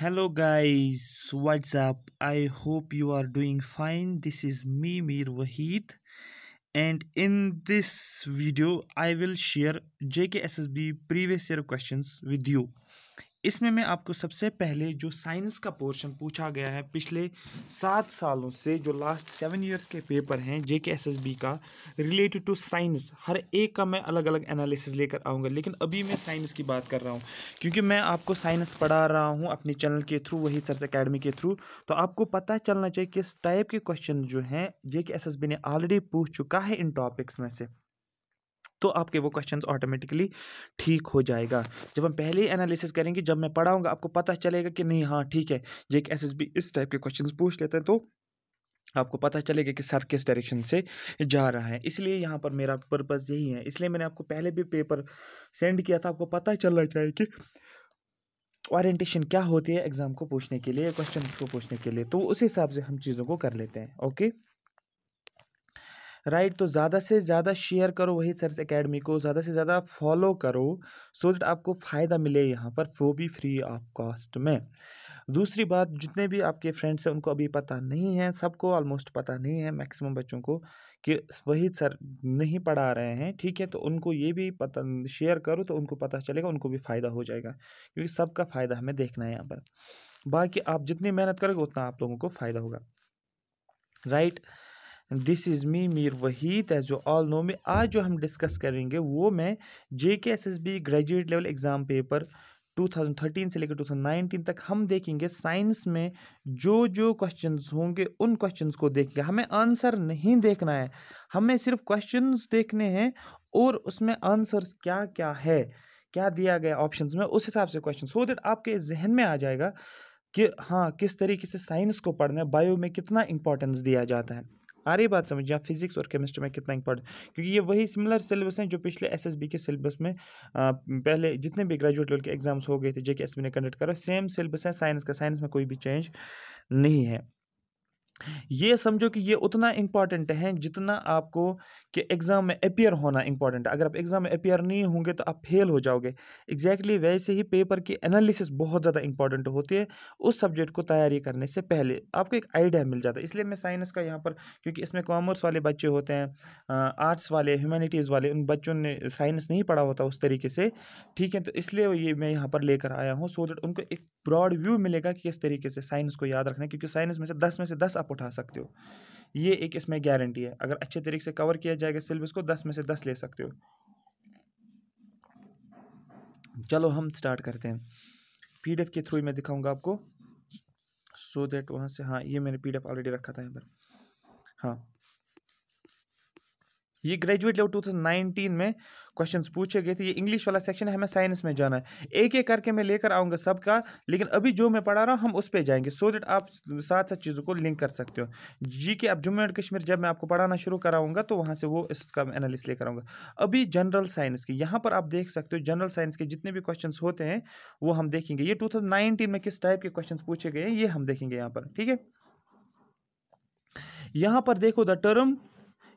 Hello guys, what's up? I hope you are doing fine. This is me, Mir Wahid, and in this video, I will share JKSSB previous year questions with you. इसमें मैं आपको सबसे पहले जो science का portion पूछा गया है, पिछले सात सालों से जो लास्ट सेवन इयर्स के पेपर हैं J K S S B का रिलेटेड टू साइंस हर एक का मैं अलग अलग एनालिसिस लेकर आऊँगा। लेकिन अभी मैं साइंस की बात कर रहा हूँ, क्योंकि मैं आपको साइंस पढ़ा रहा हूँ अपने चैनल के थ्रू वही सर्च अकेडमी के थ्रू तो आपको पता चलना चाहिए किस टाइप के क्वेश्चन जो हैं J K S S B ने ऑलरेडी पूछ चुका है इन टॉपिक्स में से। तो आपके वो क्वेश्चंस ऑटोमेटिकली ठीक हो जाएगा। जब हम पहले ही एनालिसिस करेंगे, जब मैं पढ़ाऊँगा आपको पता चलेगा कि नहीं हाँ ठीक है जे एस एस इस टाइप के क्वेश्चन पूछ लेते हैं तो आपको पता चलेगा कि सर किस डायरेक्शन से जा रहा है। इसलिए यहाँ पर मेरा पर्पज़ यही है। इसलिए मैंने आपको पहले भी पेपर सेंड किया था, आपको पता चलना चाहिए कि ओरिएंटेशन क्या होती है एग्ज़ाम को पूछने के लिए क्वेश्चन को पूछने के लिए तो उस हिसाब से हम चीज़ों को कर लेते हैं ओके राइट? तो ज़्यादा से ज़्यादा शेयर करो वही सर्च एकेडमी को, ज़्यादा से ज़्यादा फॉलो करो, सो दैट आपको फ़ायदा मिले यहाँ पर, वो भी फ्री ऑफ़ कॉस्ट में। दूसरी बात, जितने भी आपके फ्रेंड्स हैं, उनको अभी पता नहीं है, सबको ऑलमोस्ट पता नहीं है मैक्सिमम बच्चों को, कि वही सर नहीं पढ़ा रहे हैं, ठीक है? तो उनको ये भी पता शेयर करो तो उनको पता चलेगा, उनको भी फ़ायदा हो जाएगा, क्योंकि सबका फ़ायदा हमें देखना है यहाँ पर। बाकी आप जितनी मेहनत करोगे, उतना आप लोगों को फ़ायदा होगा। Right? right? This is me Mir Waheed as you all know में आज जो हम डिस्कस करेंगे, वो मैं J K S S B graduate level exam paper 2013 से लेकर 2019 तक हम देखेंगे साइंस में जो जो क्वेश्चंस होंगे, उन क्वेश्चंस को देखेंगे हमें आंसर नहीं देखना है। हमें सिर्फ़ क्वेश्चंस देखने हैं और उसमें आंसर्स क्या क्या है, क्या दिया गया ऑप्शंस में, उस हिसाब से क्वेश्चन सो दैट आपके जहन में आ जाएगा कि हाँ किस तरीके से साइंस को पढ़ना है बायो में कितना इंपॉर्टेंस दिया जाता है। आ रही बात समझ या फिजिक्स और केमिस्ट्री में कितना इंपॉर्टेंट क्योंकि ये वही सिमिलर सिलेबस हैं जो पिछले एसएसबी के सिलेबस में पहले जितने भी ग्रेजुएट लेवल के एग्ज़ाम्स हो गए थे जे के ने कंडक्ट करा सेम सिलेबस है साइंस का साइंस में कोई भी चेंज नहीं है। ये समझो कि ये उतना इंपॉर्टेंट है जितना आपको कि एग्ज़ाम में अपियर होना इंपॉर्टेंट है। अगर आप एग्ज़ाम में अपियर नहीं होंगे तो आप फेल हो जाओगे। एग्जैक्टली exactly वैसे ही पेपर की एनालिसिस बहुत ज़्यादा इंपॉर्टेंट होती है उस सब्जेक्ट को तैयारी करने से पहले। आपको एक आइडिया मिल जाता है। इसलिए मैं साइंस का यहाँ पर, क्योंकि इसमें कॉमर्स वाले बच्चे होते हैं आर्ट्स वाले ह्यूमैनिटीज़ वाले, उन बच्चों ने साइंस नहीं पढ़ा होता उस तरीके से। ठीक है तो इसलिए ये मैं यहाँ पर लेकर आया हूँ सो दैट उनको एक ब्रॉड व्यू मिलेगा कि किस तरीके से साइंस को याद रखना है। क्योंकि साइंस में से दस में से दस उठा सकते हो। ये एक इसमें गारंटी है। अगर अच्छे तरीके से कवर किया जाएगा सिलेबस को, दस में से दस ले सकते हो। चलो हम स्टार्ट करते हैं। पीडीएफ के थ्रू मैं दिखाऊँगा आपको। सो so देट वहाँ से हाँ ये मैंने पीडीएफ ऑलरेडी रखा था यहाँ पर। हाँ। ये ग्रेजुएट लेवल 2019 में क्वेश्चंस पूछे गए थे। ये इंग्लिश वाला सेक्शन है, हमें साइंस में जाना है। एक एक करके मैं लेकर आऊँगा सबका, लेकिन अभी जो मैं पढ़ा रहा हूँ, हम उस पर जाएँगे सो दैट आप साथ साथ चीज़ों को लिंक कर सकते हो। जी के, अब जम्मू एंड कश्मीर जब मैं आपको पढ़ाना शुरू कराऊँगा तो वहाँ से वो इसका एनालिस लेकर आऊँगा। अभी जनरल साइंस की, यहाँ पर आप देख सकते हो जनरल साइंस के जितने भी क्वेश्चन होते हैं, वो हम देखेंगे। ये टू में किस टाइप के क्वेश्चन पूछे गए हैं, ये हम देखेंगे यहाँ पर, ठीक है? यहाँ पर देखो the term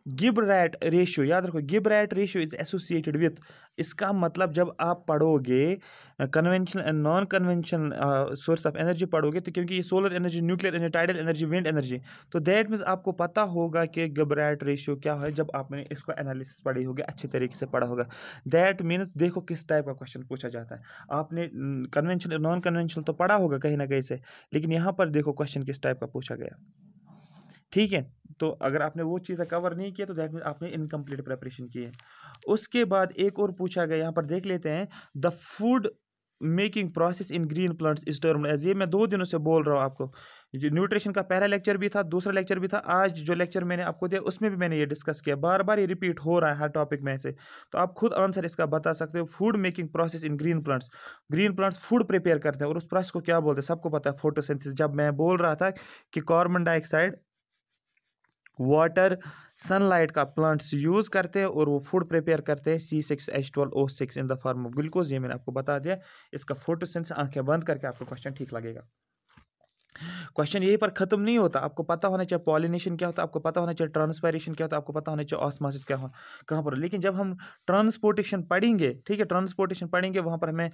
Gibrat ratio, याद रखो, Gibrat ratio is associated with इसका मतलब जब आप पढ़ोगे conventional and non conventional source of energy पढ़ोगे तो क्योंकि ये solar energy nuclear energy tidal energy wind energy तो दैट मीन्स आपको पता होगा कि गिब रैट रेशियो क्या है जब आपने इसको एनालिसिस पढ़ी होगी, अच्छे तरीके से पढ़ा होगा। दैट मीन्स देखो किस टाइप का क्वेश्चन पूछा जाता है। आपने कन्वेंशनल नॉन कन्वेंशनल तो पढ़ा होगा कहीं ना कहीं से, लेकिन यहाँ पर देखो क्वेश्चन किस टाइप का पूछा गया। ठीक है? तो अगर आपने वो चीज़ें कवर नहीं किया तो दैट मीन आपने इनकम्प्लीट प्रेपरेशन की है। उसके बाद एक और पूछा गया, यहाँ पर देख लेते हैं the food making process in green plants इस टर्म एज ये मैं दो दिनों से बोल रहा हूँ आपको। जो न्यूट्रिशन का पहला लेक्चर भी था, दूसरा लेक्चर भी था, आज जो लेक्चर मैंने आपको दिया, उसमें भी मैंने ये डिस्कस किया। बार बार ये रिपीट हो रहा है हर टॉपिक में से तो आप खुद आंसर इसका बता सकते हो food making process in green plants green plants food prepare करते हैं और उस प्रोसेस को क्या बोलते हैं? सबको पता है फोटोसिंथेसिस जब मैं बोल रहा था कि कार्बन डाइऑक्साइड वाटर सनलाइट का प्लांट्स यूज़ करते हैं और वो फ़ूड प्रिपेयर करते हैं C six H twelve O six in the form of glucose ये मैंने आपको बता दिया। इसका फोटोसिंथेसिस आँखें बंद करके आपको क्वेश्चन ठीक लगेगा। क्वेश्चन यहीं पर ख़त्म नहीं होता। आपको पता होना चाहिए पॉलिनेशन क्या होता है, आपको पता होना चाहिए ट्रांसपायरेशन क्या होता है, आपको पता होना चाहिए ऑस्मासिस क्या हो, कहाँ पर लेकिन जब हम ट्रांसपोर्टेशन पढ़ेंगे, ठीक है ट्रांसपोर्टेशन पढ़ेंगे, वहाँ पर हमें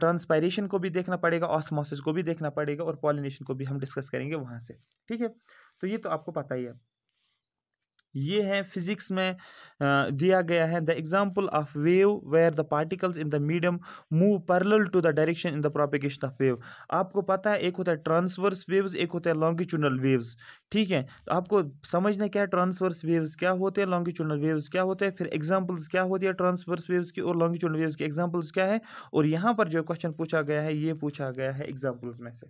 ट्रांसपायरेशन को भी देखना पड़ेगा ऑस्मासिस को भी देखना पड़ेगा और पॉलिनेशन को भी हम डिस्कस करेंगे वहाँ से, ठीक है। तो ये तो आपको पता ही है। ये है फिजिक्स में दिया गया है। The example of wave where the particles in the medium move parallel to the direction in the propagation of wave. आपको पता है, एक होता है ट्रांसवर्स वेव्स, एक होता है लॉन्गिट्यूडल वेव्स। ठीक है? तो आपको समझना क्या है ट्रांसवर्स वेव्स क्या होते हैं लॉन्गिट्यूडल वेव्स क्या होते हैं? फिर एग्जाम्पल्स क्या होती है ट्रांसवर्स वेव्स की और लॉन्गिट्यूडल वेव्स की एग्जाम्पल्स क्या है? और यहाँ पर जो क्वेश्चन पूछा गया है, ये पूछा गया है एग्जाम्पल्स में से।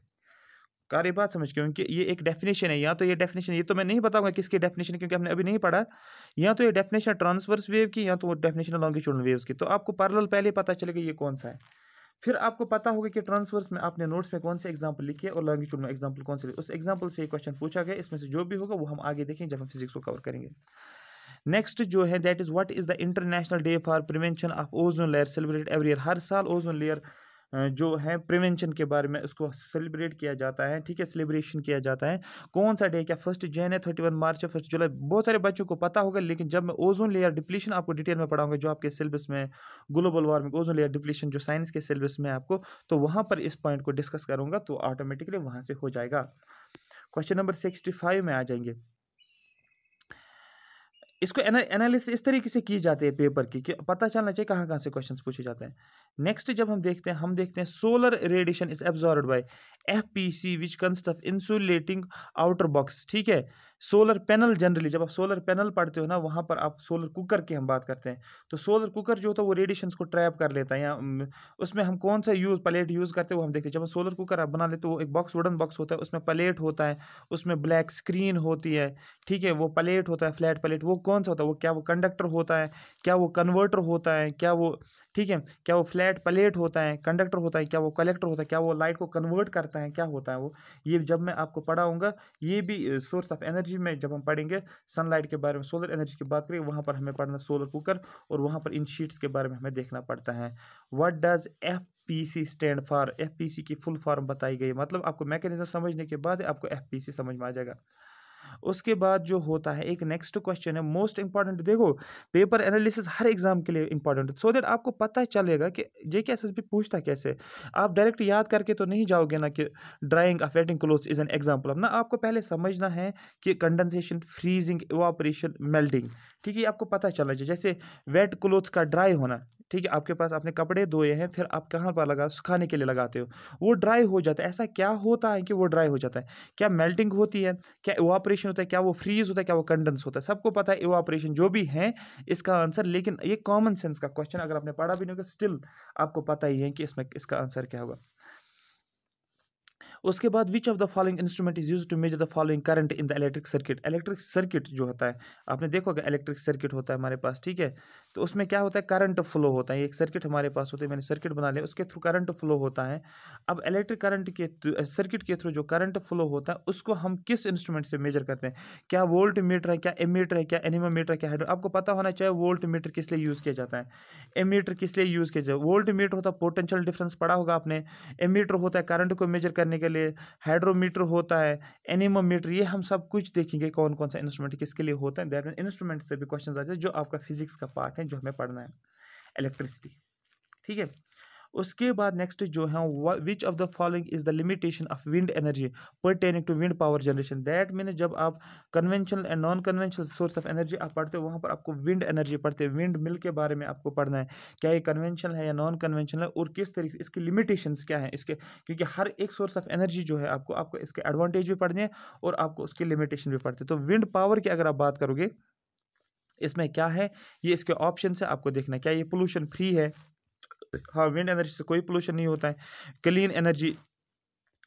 कार्य बात समझ क्योंकि ये एक डेफिनेशन है। या तो ये डेफिनेशन ये तो मैं नहीं बताऊँगा किसकी डेफिनेशन क्योंकि हमने अभी नहीं पढ़ा। या तो ये डेफिनेशन ट्रांसवर्स वेव की, या तो वो डेफिनेशन लॉन्गिट्यूडल वेव्स की। तो आपको पैरेलल पहले पता चलेगा ये कौन सा है। फिर आपको पता होगा कि ट्रांसवर्स में आपने नोट्स में कौन से एग्ज़ाम्पल लिखे और लॉन्गिट्यूड में एग्ज़ाम्पल कौन से उस एग्ज़ाम्पल से क्वेश्चन पूछा गया। इसमें से जो भी होगा, वो हम आगे देखेंगे जब हम फिजिक्स को कवर करेंगे। नेक्स्ट जो है that is what is the international day for prevention of ozone layer celebrate every year हर साल ओजोन लेयर जो है प्रिवेंशन के बारे में उसको सेलिब्रेट किया जाता है, ठीक है? सेलिब्रेशन किया जाता है। कौन सा डे? क्या फ़र्स्ट जैन है, थर्टी वन मार्च है, फ़र्स्ट जुलाई? बहुत सारे बच्चों को पता होगा, लेकिन जब मैं ओजोन लेयर डिप्लीशन आपको डिटेल में पढ़ाऊँगा, जो आपके सिलेबस में global warming, ozone layer depletion, जो साइंस के सिलेबस में आपको तो वहाँ पर इस पॉइंट को डिस्कस करूँगा तो ऑटोमेटिकली वहाँ से हो जाएगा। क्वेश्चन नंबर सिक्सटी फाइव में आ जाएँगे। इसको एनालिसिस इस तरीके से की जाती है पेपर की कि पता चलना चाहिए कहाँ कहाँ से क्वेश्चंस पूछे जाते हैं। नेक्स्ट जब हम देखते हैं, हम देखते हैं solar radiation is absorb by F P C which consist of insulating outer box ठीक है? सोलर पैनल जनरली जब आप सोलर पैनल पढ़ते हो ना, वहाँ पर आप सोलर कुकर की हम बात करते हैं। तो सोलर कुकर जो होता है, वो रेडिएशन को ट्रैप कर लेता है, या उसमें हम कौन सा यूज़ प्लेट यूज़ करते हैं, वो हम देखते हैं। जब हम सोलर कुकर आप बना लेते तो वो एक बॉक्स वुडन बॉक्स होता है, उसमें प्लेट होता है, उसमें ब्लैक स्क्रीन होती है, ठीक है? वो प्लेट होता है फ्लैट प्लेट वो कौन सा होता है, वो क्या वो कंडक्टर होता है, क्या वो कन्वर्टर होता है, क्या वो ठीक है? क्या वो फ्लैट प्लेट होता है, कंडक्टर होता है, क्या वो कलेक्टर होता है, क्या वो लाइट को कन्वर्ट करता है, क्या होता है वो? ये जब मैं आपको पढ़ाऊँगा, ये भी सोर्स ऑफ़ एनर्जी में जब हम पढ़ेंगे सनलाइट के बारे में सोलर एनर्जी की बात करें, वहाँ पर हमें पढ़ना सोलर कुकर और वहाँ पर इन शीट्स के बारे में हमें देखना पड़ता है। What does F P C stand for F P C की फुल फॉर्म बताई गई मतलब आपको मैकेनिज्म समझने के बाद आपको एफ़ पी सी समझ में आ जाएगा। उसके बाद जो होता है, एक नेक्स्ट क्वेश्चन है मोस्ट इंपॉर्टेंट देखो पेपर एनालिसिस हर एग्ज़ाम के लिए इंपॉर्टेंट सो दैट आपको पता चलेगा कि जे के एस एस बी पूछता कैसे? आप डायरेक्ट याद करके तो नहीं जाओगे ना कि drying of wetting cloth is an example ना आपको पहले समझना है कि कंडेंसेशन फ्रीजिंग इवापरेशन मेल्टिंग ठीक है आपको पता चलना चाहिए, जैसे वेट क्लोथ्स का ड्राई होना, ठीक है, आपके पास आपने कपड़े धोए हैं, फिर आप कहाँ पर लगा, सुखाने के लिए लगाते हो, वो ड्राई हो जाता है। ऐसा क्या होता है कि वो ड्राई हो जाता है? क्या मेल्टिंग होती है? क्या इवापरेशन होता है? क्या वो फ्रीज होता है? क्या वो कंडेंस होता है? सबको पता है इवापरेशन जो भी है, इसका आंसर लेकिन ये कॉमन सेंस का क्वेश्चन अगर आपने पढ़ा भी नहीं होगा स्टिल आपको पता ही है कि इसमें, इसका आंसर क्या होगा। उसके बाद which of the following instrument is use to measure the following current in the electric circuit electric circuit जो होता है, आपने देखो कि इलेक्ट्रिक सर्किट होता है हमारे पास, ठीक है? तो उसमें क्या होता है? करंट फ्लो होता है। एक सर्किट हमारे पास होता है, मैंने सर्किट बना लिया। उसके थ्रू करंट फ्लो होता है। अब इलेक्ट्रिक करंट के सर्किट के थ्रू जो करंट फ्लो होता है, उसको हम किस इंस्ट्रूमेंट से मेजर करते हैं? क्या वोल्ट मीटर है, क्या एमीटर है, क्या एनिमोमीटर क्या हाइड्रो आपको पता होना चाहिए वोल्ट मीटर किस लिए यूज़ किया जाता है। एमीटर किस लिए यूज़ किया जाता है? वोल्ट मीटर होता है पोटेंशियल डिफरेंस पड़ा होगा आपने। एमीटर होता है करंट को मेजर करने के लिए। हाइड्रोमीटर होता है, एनिमोमीटर, ये हम सब कुछ देखेंगे कौन कौन सा इंस्ट्रूमेंट किसके लिए होता है। दैट इंस्ट्रूमेंट से भी क्वेश्चन आते हैं जो आपका फिजिक्स का पार्ट है, जो हमें पढ़ना है। इलेक्ट्रिसिटी ठीक है? उसके बाद नेक्स्ट जो है which of the following is the limitation of wind energy pertaining to wind power generation that mean जब आप conventional and non conventional source of energy आप पढ़ते हो, वहाँ पर आपको विंड एनर्जी पढ़ते हैं। विंड मिल के बारे में आपको पढ़ना है। क्या ये कन्वेंशनल है या नॉन कन्वेंशनल है और किस तरीके इसकी लिमिटेशंस क्या है? इसके, क्योंकि हर एक सोर्स ऑफ़ एनर्जी जो है आपको आपको इसके एडवांटेज भी पढ़ने हैं और आपको उसके लिमिटेशन भी पढ़ते तो विंड पावर की अगर आप बात करोगे, इसमें क्या है? ये इसके ऑप्शन है, आपको देखना है। क्या ये पोल्यूशन फ्री है? हाँ विंड एनर्जी से कोई पोल्यूशन नहीं होता है। Clean energy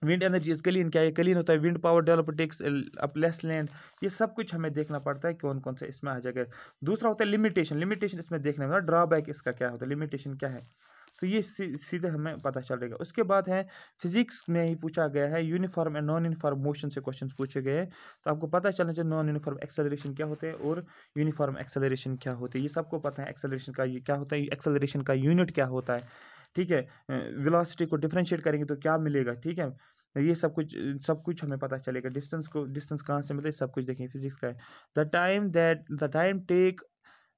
wind energy is clean क्या है क्लीन होता है? Wind power develop takes up less land ये सब कुछ हमें देखना पड़ता है कौन कौन सा इसमें आ जाएगा दूसरा होता है लिमिटेशन लिमिटेशन इसमें देखने में ड्रॉबैक इसका क्या होता है? लिमिटेशन क्या है? तो ये सीधे हमें पता चलेगा उसके बाद है, फिजिक्स में ही पूछा गया है, uniform and non uniform motion से क्वेश्चन पूछे गए हैं। तो आपको पता चलना चाहिए नॉन यूनिफॉर्म एक्सेलरेशन क्या होते हैं और यूनिफॉर्म एक्सेलरेशन क्या होते हैं। ये सबको पता है, एक्सेलरेशन का क्या होता है, एक्सेलरेशन का यूनिट क्या होता है। ठीक है वेलोसिटी को डिफ्रेंशिएट करेंगे तो क्या मिलेगा, ठीक है? ये सब कुछ सब कुछ हमें पता चलेगा, डिस्टेंस को, डिस्टेंस कहाँ से मिलता है, सब कुछ देखें फिजिक्स का है। The time that, the time take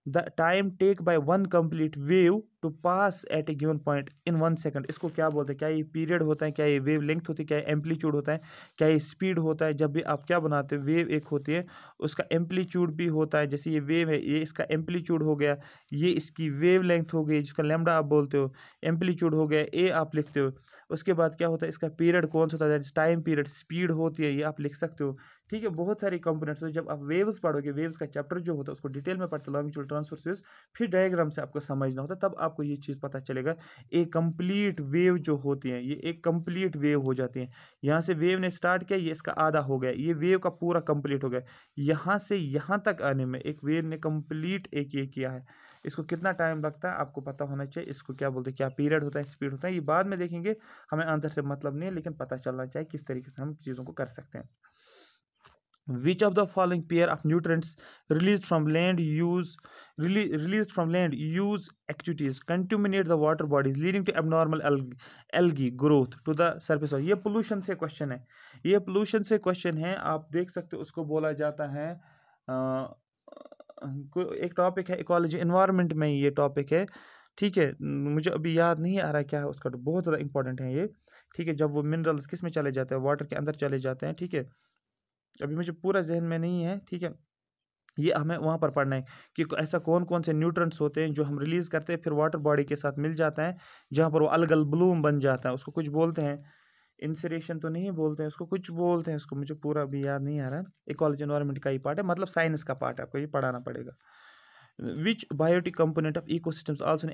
the time take by one complete wave to pass at a given point in one second. इसको क्या बोलते हैं? क्या ये पीरियड होता है? क्या ये वेव लेंथ होती है? क्या एम्पलीट्यूड होता है? क्या ये स्पीड होता है? जब भी आप क्या बनाते हो, वेव एक होती है, उसका एम्पलीट्यूड भी होता है। जैसे ये वेव है, ये इसका एम्पलीट्यूड हो गया, ये इसकी वेव लेंथ हो गई, जिसका लेमडा आप बोलते हो, एम्पलीट्यूड हो गया, ए आप लिखते हो। उसके बाद क्या होता है? इसका पीरियड कौन सा होता है? टाइम पीरियड, स्पीड होती है, ये आप लिख सकते हो। ठीक है, बहुत सारे कंपोनेंट्स होते जब आप वेव्स पढ़ोगे वेव्स का चैप्टर जो होता है, उसको डिटेल में पढ़ते लॉन्गिट्यूड ट्रांसफ़र फिर डायग्राम से आपको समझना होता है, तब आपको ये चीज़ पता चलेगा। एक कंप्लीट वेव जो होती है, ये एक कंप्लीट वेव हो जाती है। यहाँ से वेव ने स्टार्ट किया, ये इसका आधा हो गया, ये वेव का पूरा कंप्लीट हो गया। यहाँ से यहाँ तक आने में एक वेव ने कंप्लीट एक ये किया है। इसको कितना टाइम लगता है, आपको पता होना चाहिए। इसको क्या बोलते हैं, क्या पीरियड होता है स्पीड होता है, ये बाद में देखेंगे। हमें आंसर से मतलब नहीं है, लेकिन पता चलना चाहिए किस तरीके से हम चीज़ों को कर सकते हैं। Which of the following pair of nutrients release from land use release from land use activities contaminate the water bodies leading to abnormal algae growth to the surface ये पोलूशन से क्वेश्चन है। ये पोलूशन से question है। आप देख सकते हो, उसको बोला जाता है एक टॉपिक है इकोलॉजी इन्वायरमेंट में ये टॉपिक है। ठीक है, मुझे अभी याद नहीं आ रहा क्या है उसका तो बहुत ज़्यादा इंपॉर्टेंट है ये। ठीक है, जब वो मिनरल्स किसमें चले जाते हैं वाटर के अंदर चले जाते हैं, ठीक है। अभी मुझे पूरा जहन में नहीं है, ठीक है? ये हमें वहाँ पर पढ़ना है कि ऐसा कौन कौन से न्यूट्रंट्स होते हैं जो हम रिलीज़ करते हैं, फिर वाटर बॉडी के साथ मिल जाता है, जहाँ पर वो अलगल ब्लूम बन जाता है, उसको कुछ बोलते हैं। इंसरेशन तो नहीं बोलते हैं उसको, कुछ बोलते हैं उसको, मुझे पूरा अभी याद नहीं आ रहा है। इकोलॉजी इन्वायरमेंट का ही पार्ट है मतलब साइंस का पार्ट है, आपको ये पढ़ाना पड़ेगा। Which biotic component of ecosystems also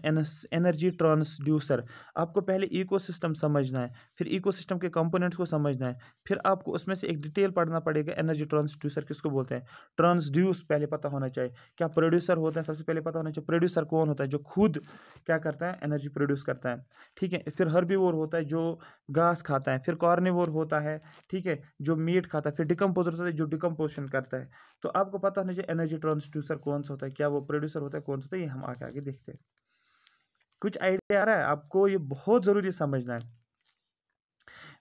energy transducer आपको पहले इकोसिस्टम समझना है, फिर इकोसिस्टम के कंपोनेंट्स को समझना है, फिर आपको उसमें से एक डिटेल पढ़ना पड़ेगा एनर्जी ट्रांसड्यूसर किसको बोलते हैं? ट्रांसड्यूस पहले पता होना चाहिए। क्या प्रोड्यूसर होता है? सबसे पहले पता होना चाहिए प्रोड्यूसर कौन होता है? जो खुद क्या करता है? एनर्जी प्रोड्यूस करता है। ठीक है, फिर हर्बीवोर होता है, जो घास खाता है, फिर कॉर्निवोर होता है, ठीक है, जो मीट खाता है, फिर डिकम्पोजर होता है, जो डिकम्पोजिशन करता है। तो आपको पता होना चाहिए एनर्जी ट्रांसड्यूसर कौन सा होता है? क्या वो प्रोड्यूसर होता है, कौन सा होता है, ये हम आके आगे देखते हैं। कुछ आइडिया आ रहा है, आपको ये बहुत ज़रूरी समझना है।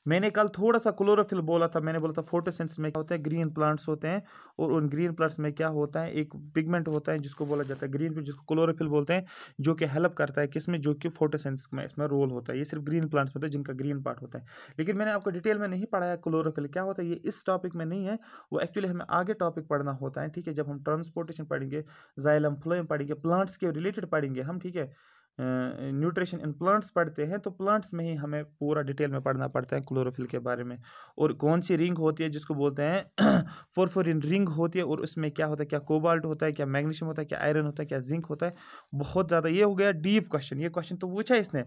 मैंने कल थोड़ा सा क्लोरोफिल बोला था, मैंने बोला था फोटोसेंस में क्या होता है? ग्रीन प्लांट्स होते हैं और उन ग्रीन प्लांट्स में क्या होता है? एक पिगमेंट होता है जिसको बोला जाता है ग्रीन जिसको क्लोरोफिल बोलते हैं, जो कि हेल्प करता है किसमें? जो कि फोटोसेंस में, इसमें रोल होता है। ये सिर्फ़ ग्रीन प्लांट्स में होता है जिनका ग्रीन पार्ट होता है। लेकिन मैंने आपको डिटेल में नहीं पढ़ाया क्लोरोफिल क्या होता है? ये इस टॉपिक में नहीं है, वो एक्चुअली हमें आगे टॉपिक पढ़ना होता है, ठीक है? जब हम ट्रांसपोर्टेशन पढ़ेंगे जाइलम फ्लोएम पढ़ेंगे प्लांट्स के रिलेटेड पढ़ेंगे हम, ठीक है? न्यूट्रिशन इन प्लांट्स पढ़ते हैं तो प्लांट्स में ही हमें पूरा डिटेल में पढ़ना पड़ता है क्लोरोफिल के बारे में। और कौन सी रिंग होती है जिसको बोलते हैं, फोरफोरिन रिंग होती है और उसमें क्या होता है, क्या कोबाल्ट होता है, क्या मैग्नीशियम होता है, क्या आयरन होता है, क्या जिंक होता है, बहुत ज़्यादा। ये हो गया डीप क्वेश्चन, ये क्वेश्चन तो पूछा इसने।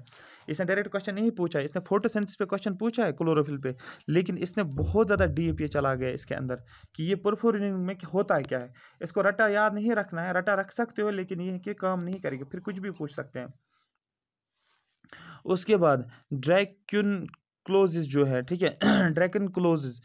इसने डायरेक्ट क्वेश्चन नहीं पूछा, इसने फोटोसेंसिस पे क्वेश्चन पूछा है क्लोरोफिल पे, लेकिन इसने बहुत ज़्यादा डीप ये चला गया इसके अंदर कि ये परफोरिन में होता है, क्या है। इसको रटा याद नहीं रखना है, रटा रख सकते हो, लेकिन ये है कि काम नहीं करेगा, फिर कुछ भी पूछ सकते हैं। उसके बाद ड्रैक्यून क्लोजिस जो है, ठीक है ड्रैकन क्लोजिस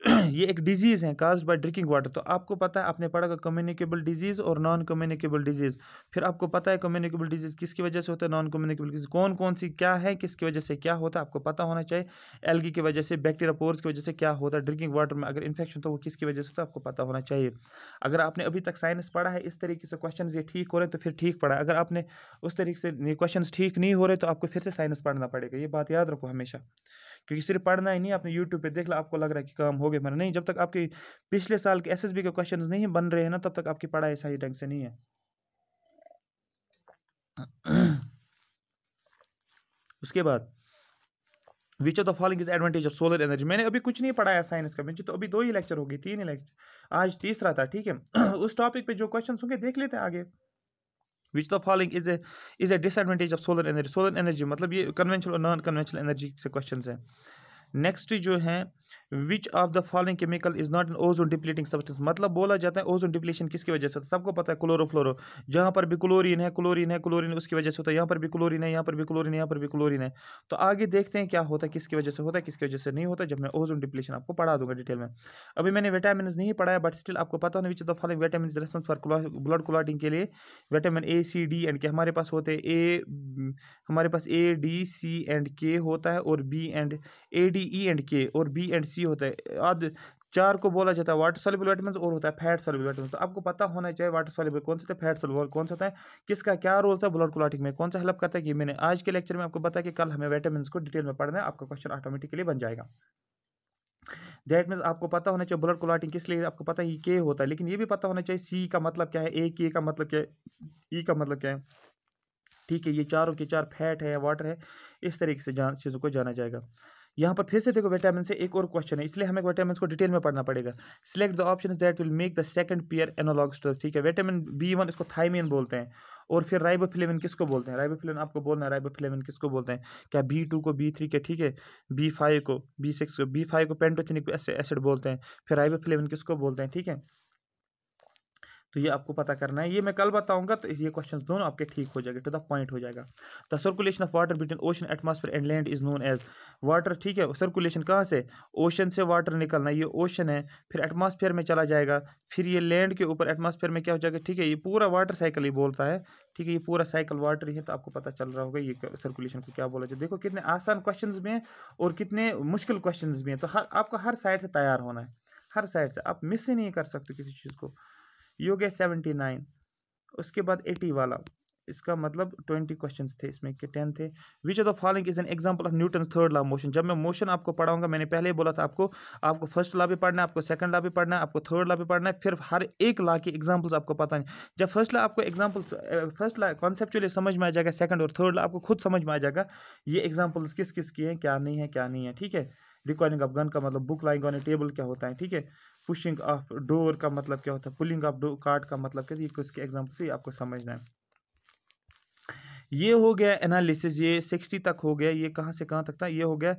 ये एक डिज़ीज़ है काज बाय ड्रिंकिंग वाटर तो आपको पता है, आपने पढ़ा का कम्युनिकेबल डिज़ीज़ और नॉन कम्युनिकेबल डिज़ीज़ फिर आपको पता है कम्युनिकेबल डिज़ीज़ किसकी वजह से होता है नॉन कम्युनिकेबल डिज़ीज़ कौन कौन सी क्या है, किसकी वजह से क्या होता है, आपको पता होना चाहिए. एलगी की वजह से बैक्टीरिया पोर्स की वजह से क्या होता है ड्रिंकिंग वाटर में अगर इन्फेक्शन तो वो किसकी वजह से होता है, आपको पता होना चाहिए. अगर आपने अभी तक साइंस पढ़ा है, इस तरीके से क्वेश्चन ये ठीक हो रहे हैं तो फिर ठीक पढ़ा अगर आपने उस तरीके से क्वेश्चन ठीक नहीं हो रहे तो आपको फिर से साइंस पढ़ना पड़ेगा. ये बात याद रखो हमेशा. क्योंकि सिर्फ़ पढ़ना ही नहीं, आपने यूट्यूब पे देख ला, आपको लग रहा है कि काम हो गया मेरा। नहीं, जब तक आपके पिछले साल के एसएसबी के क्वेश्चन नहीं बन रहे हैं ना, तब तक आपकी पढ़ाई सही ढंग से नहीं है। उसके बाद which of the following is advantage of solar energy मैंने अभी कुछ नहीं पढ़ाया साइंस का, मुझे तो अभी दो ही लेक्चर हो गए, तीन ही लेक्चर आज तीसरा था, ठीक है? उस टॉपिक पे जो क्वेश्चन होंगे, देख लेते हैं आगे। Which the following is a is a disadvantage of solar energy solar energy मतलब ये कन्वेंशनल और नॉन कन्वेंशनल एनर्जी से क्वेश्चन हैं। नेक्स्ट जो है which of the following chemical is not an ozone depleting substance मतलब बोला जाता है ओजोन डिप्लीशन किसकी वजह से सबको पता है क्लोरोफ्लोरो जहाँ पर भी क्लोरीन है क्लोरीन है क्लोरीन उसकी वजह से होता है। यहाँ पर भी क्लोरीन है, यहाँ पर भी क्लोरीन है, यहाँ पर भी क्लोरीन है। तो आगे देखते हैं क्या होता है, किसकी वजह से होता है, किसकी वजह से नहीं होता जब मैं ओजोन डिप्लीशन आपको पढ़ा दूँगा डिटेल में। अभी मैंने विटामिन नहीं पढ़ाया बट स्टिल आपको पता होना which the following vitamin response for blood clotting के लिए vitamin A C D and K हमारे पास होते हैं। ए हमारे पास ए डी सी एंड के होता है और B and A D E and K और बी एंड सी होता है। आद, चार को बोला जाता है वाटर सॉल्युबल विटामिन और होता है फैट सॉल्युबल विटामिन तो आपको पता होना चाहिए वाटर सॉल्युबल कौन सा फैट सॉल्युबल कौन सा था? किसका क्या रोल था? ब्लड क्लॉटिंग में। कौन सा हेल्प करता है? कि मैंने आज के लेक्चर में आपको बताया कि कल हमें विटामिन को डिटेल में पढ़ना है। आपका क्वेश्चन ऑटोमेटिकली बन जाएगा। दैट मीन्स आपको पता होना चाहिए ब्लड क्लॉटिंग किस लिए आपको पता है के होता है। लेकिन ये भी पता होना चाहिए सी का मतलब क्या है? ए के का मतलब क्या है? ई e का मतलब क्या है? ठीक है, ये चारों के चार फैट है वाटर है। इस तरीके से जान, चीज़ों को जाना जाएगा। यहाँ पर फिर से देखो विटामिन से एक और क्वेश्चन है, इसलिए हमें विटामिन को डिटेल में पढ़ना पड़ेगा। Select the option that will make the second pair analogues ठीक है? विटामिन बी वन इसको थाइमिन बोलते हैं, और फिर राइबोफ्लेविन किसको बोलते हैं? राइबोफ्लेविन आपको बोलना है राइबोफ्लेविन किसको बोलते हैं? क्या बी टू को बी थ्री के, ठीक है? बी फाइव को बी सिक्स को बी फाइव को पेंटोथिनिक एसिड बोलते हैं, फिर राइबोफ्लेविन किसको बोलते हैं, ठीक है? तो ये आपको पता करना है। ये मैं कल बताऊँगा तो ये क्वेश्चंस दोनों आपके ठीक हो जाएगा टू द पॉइंट हो जाएगा। The circulation of water between ocean atmosphere and land is known as water ठीक है? सर्कुलेशन कहाँ से? ओशन से वाटर निकलना ये ओशन है, फिर एटमॉस्फेयर में चला जाएगा, फिर ये लैंड के ऊपर एटमॉस्फेयर में क्या हो जाएगा, ठीक है? ये पूरा वाटर साइकिल ही बोलता है, ठीक है? ये पूरा साइकिल वाटर ही है तो आपको पता चल रहा होगा ये सर्कुलेशन को क्या बोला जाए। देखो कितने आसान क्वेश्चन भी हैं और कितने मुश्किल क्वेश्चन भी हैं। तो हर, आपको हर साइड से तैयार होना है। हर साइड से, आप मिस ही नहीं कर सकते किसी चीज़ को। ये गया सेवेंटी नाइन उसके बाद एटी वाला। इसका मतलब ट्वेंटी क्वेश्चन थे इसमें के टेन थे। Which of the following is an example of Newton third law motion जब मैं मोशन आपको पढ़ाऊँगा, मैंने पहले ही बोला था आपको आपको फ़र्स्ट लॉ भी पढ़ना है, आपको सेकंड लॉ भी पढ़ना है, आपको थर्ड लॉ भी पढ़ना है, फिर हर एक लॉ की एग्जाम्पल्स आपको पता नहीं। जब फ़र्स्ट लॉ आपको एग्जाम्पल्स फ़र्स्ट लॉ कॉन्सेप्चुअली समझ में आ जाएगा सेकंड और थर्ड लॉ आपको खुद समझ में आ जाएगा, ये एग्जाम्पल्स किस किस की हैं, क्या नहीं है, क्या नहीं है, ठीक है? रिकॉर्डिंग ऑफ़ गन का मतलब book lying on a table क्या होता है, ठीक है? पुशिंग ऑफ़ डोर का मतलब क्या होता है? पुलिंग ऑफ़ कार्ड का मतलब क्या ये किसके एग्ज़ाम्पल से आपको समझना है। ये हो गया एनालिसिस ये सिक्सटी तक हो गया, ये कहाँ से कहाँ तक था? ये हो गया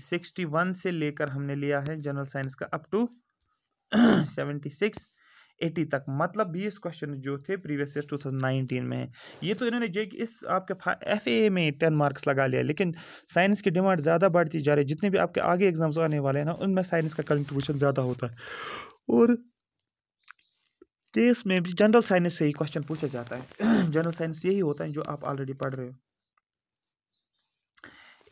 सिक्सटी वन से लेकर हमने लिया है जनरल साइंस का up to seventy six eighty तक। मतलब बीस क्वेश्चन जो थे previous year two thousand nineteen में। ये तो इन्होंने जे इस आपके एफ़ ए में टेन मार्क्स लगा लिया, लेकिन साइंस की डिमांड ज़्यादा बढ़ती जा रही है। जितने भी आपके आगे एग्ज़ाम्स आने वाले हैं ना, उनमें साइंस का कंट्रीब्यूशन ज़्यादा होता है। और केस में भी जनरल साइंस से ही क्वेश्चन पूछा जाता है। जनरल साइंस यही होता है जो आप ऑलरेडी पढ़ रहे हो।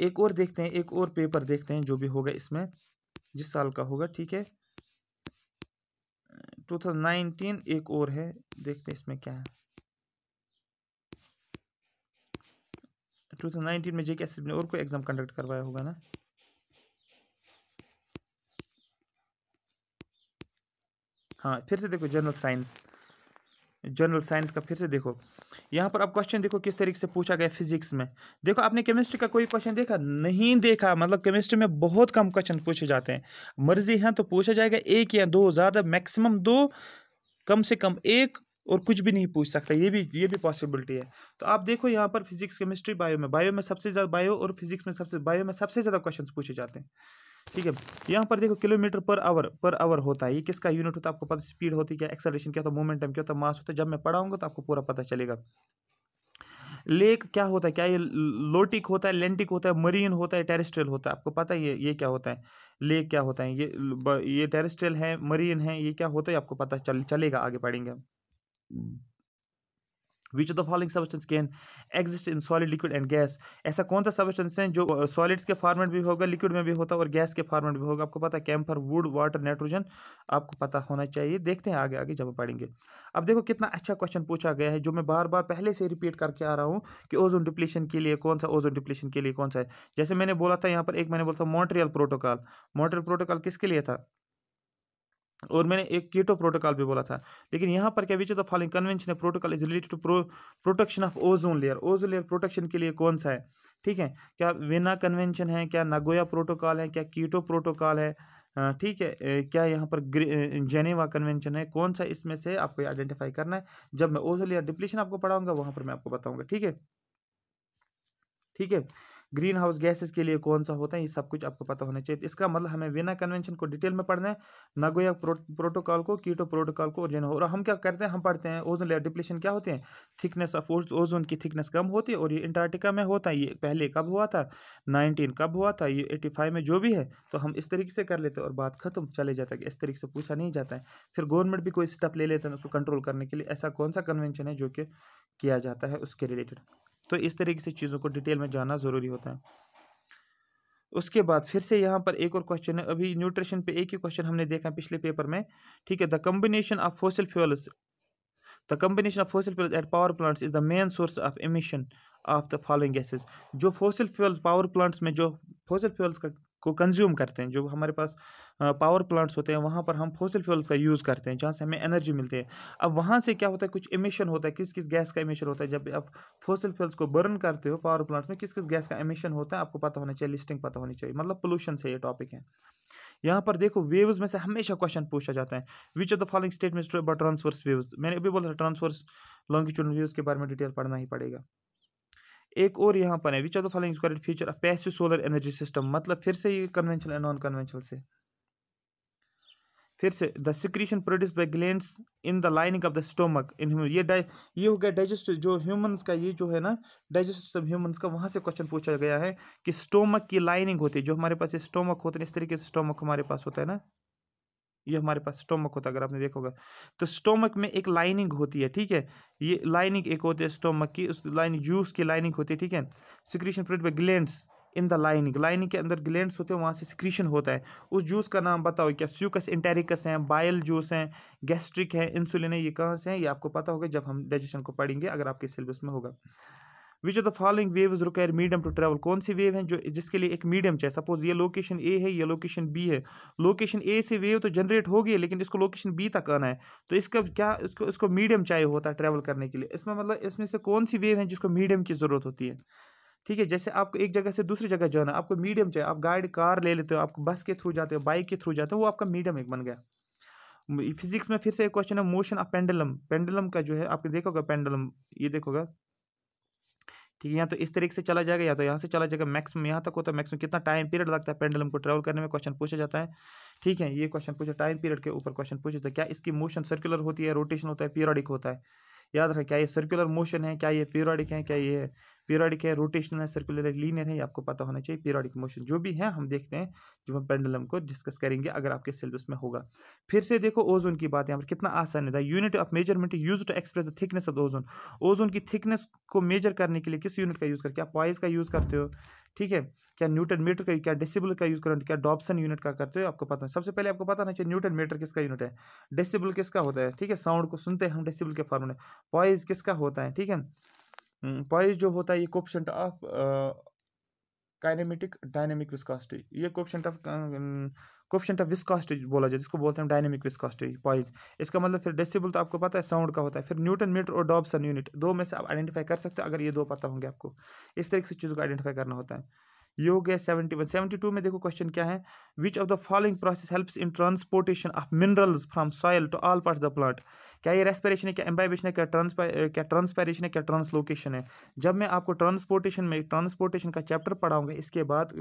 एक और देखते हैं, एक और पेपर देखते हैं जो भी होगा इसमें। जिस साल का होगा, ठीक है? 2019 एक और है, देखते हैं इसमें क्या है। 2019 में जे के एस ने और कोई एग्ज़ाम कंडक्ट करवाया होगा ना? हाँ फिर से देखो जनरल साइंस जनरल साइंस का फिर से देखो। यहाँ पर अब क्वेश्चन देखो किस तरीके से पूछा गया फिजिक्स में। देखो, आपने केमिस्ट्री का कोई क्वेश्चन देखा? नहीं देखा। मतलब केमिस्ट्री में बहुत कम क्वेश्चन पूछे जाते हैं। मर्ज़ी है तो पूछा जाएगा एक या दो, ज़्यादा मैक्सिमम दो, कम से कम एक और कुछ भी नहीं पूछ सकता। ये भी ये भी पॉसिबिलिटी है। तो आप देखो यहाँ पर फिजिक्स केमिस्ट्री बायो में। बायो में सबसे ज़्यादा बायो और फिजिक्स में सबसे बायो में सबसे ज़्यादा क्वेश्चन पूछे जाते हैं। ठीक है यहाँ पर देखो kilometre per our per hour होता है ये किसका यूनिट होता है आपको पता स्पीड होती है क्या एक्सलेशन क्या होता है मोमेंटम क्या होता है मास होता है जब मैं पढ़ाऊँगा तो आपको पूरा पता चलेगा लेक क्या होता है क्या ये लोटिक होता है लेंटिक होता है मरीन होता है टेरेस्ट्रियल होता है आपको पता है ये ये क्या होता है लेक क्या होता है ये ये टेरेस्ट्रियल है मरीन है ये क्या होता है आपको पता चल चलेगा आगे पढ़ेंगे which of the following substance can exist in solid liquid and gas ऐसा कौन सा सबस्टेंस है जो सॉलिड्स के फॉर्मेट भी होगा लिक्विड में भी होता है और गैस के फॉर्मेट भी होगा? आपको पता है कैम्फर वुड वाटर नाइट्रोजन आपको पता होना चाहिए। देखते हैं आगे आगे जब पढ़ेंगे। अब देखो कितना अच्छा क्वेश्चन पूछा गया है, जो मैं बार बार पहले से रिपीट करके आ रहा हूँ कि ओजोन डिप्लीशन के लिए कौन सा ओजोन डिप्लीशन के लिए कौन सा है। जैसे मैंने बोला था यहाँ पर, एक मैंने बोला था मॉन्ट्रियल प्रोटोकॉल मॉन्ट्रियल प्रोटोकॉल किसके लिए था? और मैंने एक कीटो प्रोटोकॉल भी बोला था। लेकिन यहाँ पर क्या which the following convention protocol is related to pro protection of ozone layer ozone layer protection के लिए कौन सा है? ठीक है? क्या वेना कन्वेंशन है? क्या नागोया प्रोटोकॉल है? क्या कीटो प्रोटोकॉल है? ठीक है क्या यहाँ पर जेनेवा कन्वेंशन है? कौन सा इसमें से आपको आइडेंटिफाई करना है? जब मैं ओजोन लेयर डिप्लीशन आपको पढ़ाऊँगा, वहाँ पर मैं आपको बताऊँगा। ठीक है? ठीक है? ग्रीन हाउस गैसेस के लिए कौन सा होता है? ये सब कुछ आपको पता होना चाहिए। इसका मतलब हमें विना कन्वेंशन को डिटेल में पढ़ना है नगोया प्रो, प्रोटोकॉल को कीटो प्रोटोकॉल को और और हम क्या करते हैं? हम पढ़ते हैं ओजोन लेयर डिप्लेशन क्या होते हैं? थिकनेस ऑफ़ ओजोन की थिकनेस कम होती है और ये इंटार्टिका में होता है। ये पहले कब हुआ था? नाइनटीन कब हुआ था? ये एटी फाइव में जो भी है तो हम इस तरीके से कर लेते हैं और बात खत्म चले जाता है इस तरीके से पूछा नहीं जाता है। फिर गवर्नमेंट भी कोई स्टेप ले लेते हैं उसको कंट्रोल करने के लिए ऐसा कौन सा कन्वेंशन है जो कि किया जाता है उसके रिलेटेड तो इस तरीके से चीज़ों को डिटेल में जानना ज़रूरी होता है। उसके बाद फिर से यहाँ पर एक और क्वेश्चन है। अभी न्यूट्रिशन पे एक ही क्वेश्चन हमने देखा पिछले पेपर में। ठीक है the combination of fossil fuels the combination of fossil fuels at power plants is the main source of emission of the following gases जो फोसिल फ्यूल्स पावर प्लांट्स में जो फोसिल फ्यूल्स का को कंज्यूम करते हैं, जो हमारे पास पावर प्लांट्स होते हैं, वहाँ पर हम फोसिल फ्यूल्स का यूज़ करते हैं, जहाँ से हमें एनर्जी मिलती है। अब वहाँ से क्या होता है, कुछ इमिशन होता है किस किस गैस का इमिशन होता है, जब आप फोसिल फ्यूल्स को बर्न करते हो पावर प्लांट्स में किस किस गैस का इमिशन होता है, आपको पता होना चाहिए लिस्टिंग पता होनी चाहिए मतलब पोल्यूशन से ये टॉपिक है। यहाँ पर देखो वेव्स में से हमेशा क्वेश्चन पूछा जाता है which of the following statements about transverse waves मैंने अभी बोला था ट्रांसफर्स लॉन्गिट्यूडल वेव्स के बारे में डिटेल पढ़ना ही पड़ेगा। एक और यहाँ पर है। Which of the following correct feature passive solar energy system मतलब फिर से ये कन्वेंशनल एंड नॉन कन्वेंशनल से। फिर से the secretion produce by glands in the lining of the stomach in human ये ये हो गया डाइजेस्ट जो ह्यूमंस का ये जो है ना डाइजेस्ट सिस्टम ह्यूमंस का, वहाँ से क्वेश्चन पूछा गया है कि स्टोमक की लाइनिंग होती है, जो हमारे पास स्टोमक होते हैं, इस तरीके से स्टोमक हमारे पास होता है ना। ये हमारे पास स्टोमक होता है, अगर आपने देखा होगा। तो स्टोमक में एक लाइनिंग होती है, ठीक है? ये लाइनिंग एक होती है स्टोमक की, उस लाइनिंग, जूस की लाइनिंग होती है, ठीक है? Secretion produce by glands in the lining. Lining के अंदर ग्लैंड्स होते हैं, वहाँ से सिक्रीशन होता है। उस जूस का नाम बताओ क्या स्यूकस इंटेरिकस हैं, बायल जूस हैं, गैस्ट्रिक है, इंसुलिन है, ये कहाँ से हैं? ये आपको पता होगा जब हम डाइजेशन को पढ़ेंगे, अगर आपके सिलेबस में होगा। Which of the following waves require medium to travel कौन सी वेव है जो जिसके लिए एक मीडियम चाहिए? सपोज़ ये लोकेशन ए है, ये लोकेशन बी है। लोकेशन ए से वेव तो जनरेट होगी, लेकिन इसको लोकेशन बी तक आना है। तो इसका क्या, इसको इसको मीडियम चाहिए होता है ट्रैवल करने के लिए। इसमें मतलब इसमें से कौन सी वेव है जिसको मीडियम की ज़रूरत होती है? ठीक है, जैसे आपको एक जगह से दूसरी जगह जाना आपको मीडियम चाहिए, आप गाड़ी कार ले लेते हो आपको बस के थ्रू जाते हो बाइक के थ्रू जाते हो, वो आपका मीडियम एक बन गया। फिजिक्स में फिर से एक क्वेश्चन है मोशन ऑफ़ पेंडलम पेंडलम का जो है आपको देखोगा पेंडलम ये देखोगा ठीक है, यहाँ तो इस तरीके से चला जाएगा, या तो यहाँ से चला जाएगा मैक्सिमम, यहाँ तक होता है मैक्सिमम कितना टाइम पीरियड लगता है पेंडलम को ट्रेवल करने में, क्वेश्चन पूछा जाता है। ठीक है, ये क्वेश्चन पूछा, टाइम पीरियड के ऊपर क्वेश्चन पूछा जाता है, क्या इसकी मोशन सर्कुलर होती है, रोटेशन होता है, पीरियडिक होता है। याद रखें, क्या ये सर्कुलर मोशन है, क्या ये पीरियडिक है, क्या ये पीरियडिक है रोटेशनल है सर्कुलर है लीनियर है, ये आपको पता होना चाहिए पीरियडिक मोशन जो भी है, हम देखते हैं जब हम पेंडुलम को डिस्कस करेंगे, अगर आपके सिलेबस में होगा। फिर से देखो ओजोन की बात यहाँ पर कितना आसान है। The unit of measurement use to express the thickness of ozone ozone की थिकनेस को मेजर करने के लिए किस यूनिट का यूज़ करते क्या पॉइस का यूज़ करते हो? ठीक है? क्या न्यूटन मीटर का, क्या डेसिबल का यूज़ करो क्या डॉप्सन यूनिट का करते हो? आपको पता है। सबसे पहले आपको पता होना चाहिए न्यूटन मीटर किसका यूनिट है? डेसिबल किसका होता है? ठीक है? साउंड को सुनते हैं हम डेसिबल के फॉर्मूले। पॉइज किसका होता है? ठीक है? पॉइज जो होता है ये coefficient of kinematic dynamic viscosity ये coefficient of coefficient of viscosity बोला जाए जिसको बोलते हैं डायनेमिक विस्कॉसिटी पॉइज इसका मतलब फिर डेसिबल तो आपको पता है साउंड का होता है। फिर न्यूटन मीटर और डॉबसन यूनिट दो में से आप आइडेंटिफाई कर सकते हो, अगर ये दो पता होंगे आपको। इस तरीके से चीज़ों को आइडेंटिफाई करना होता है। ये हो गया सेवेंटी वन सेवेंटी टू में देखो क्वेश्चन क्या है? Which of the following process helps in transportation of minerals from soil to all parts the plant क्या ये रेस्पिरेशन है, क्या एम्बाइबेशन है, क्या ट्रांसपा क्या ट्रांसपैरेशन है, क्या ट्रांसलोकेशन है? जब मैं आपको ट्रांसपोर्टेशन में ट्रांसपोर्टेशन का चैप्टर पढ़ाऊँगा, इसके बाद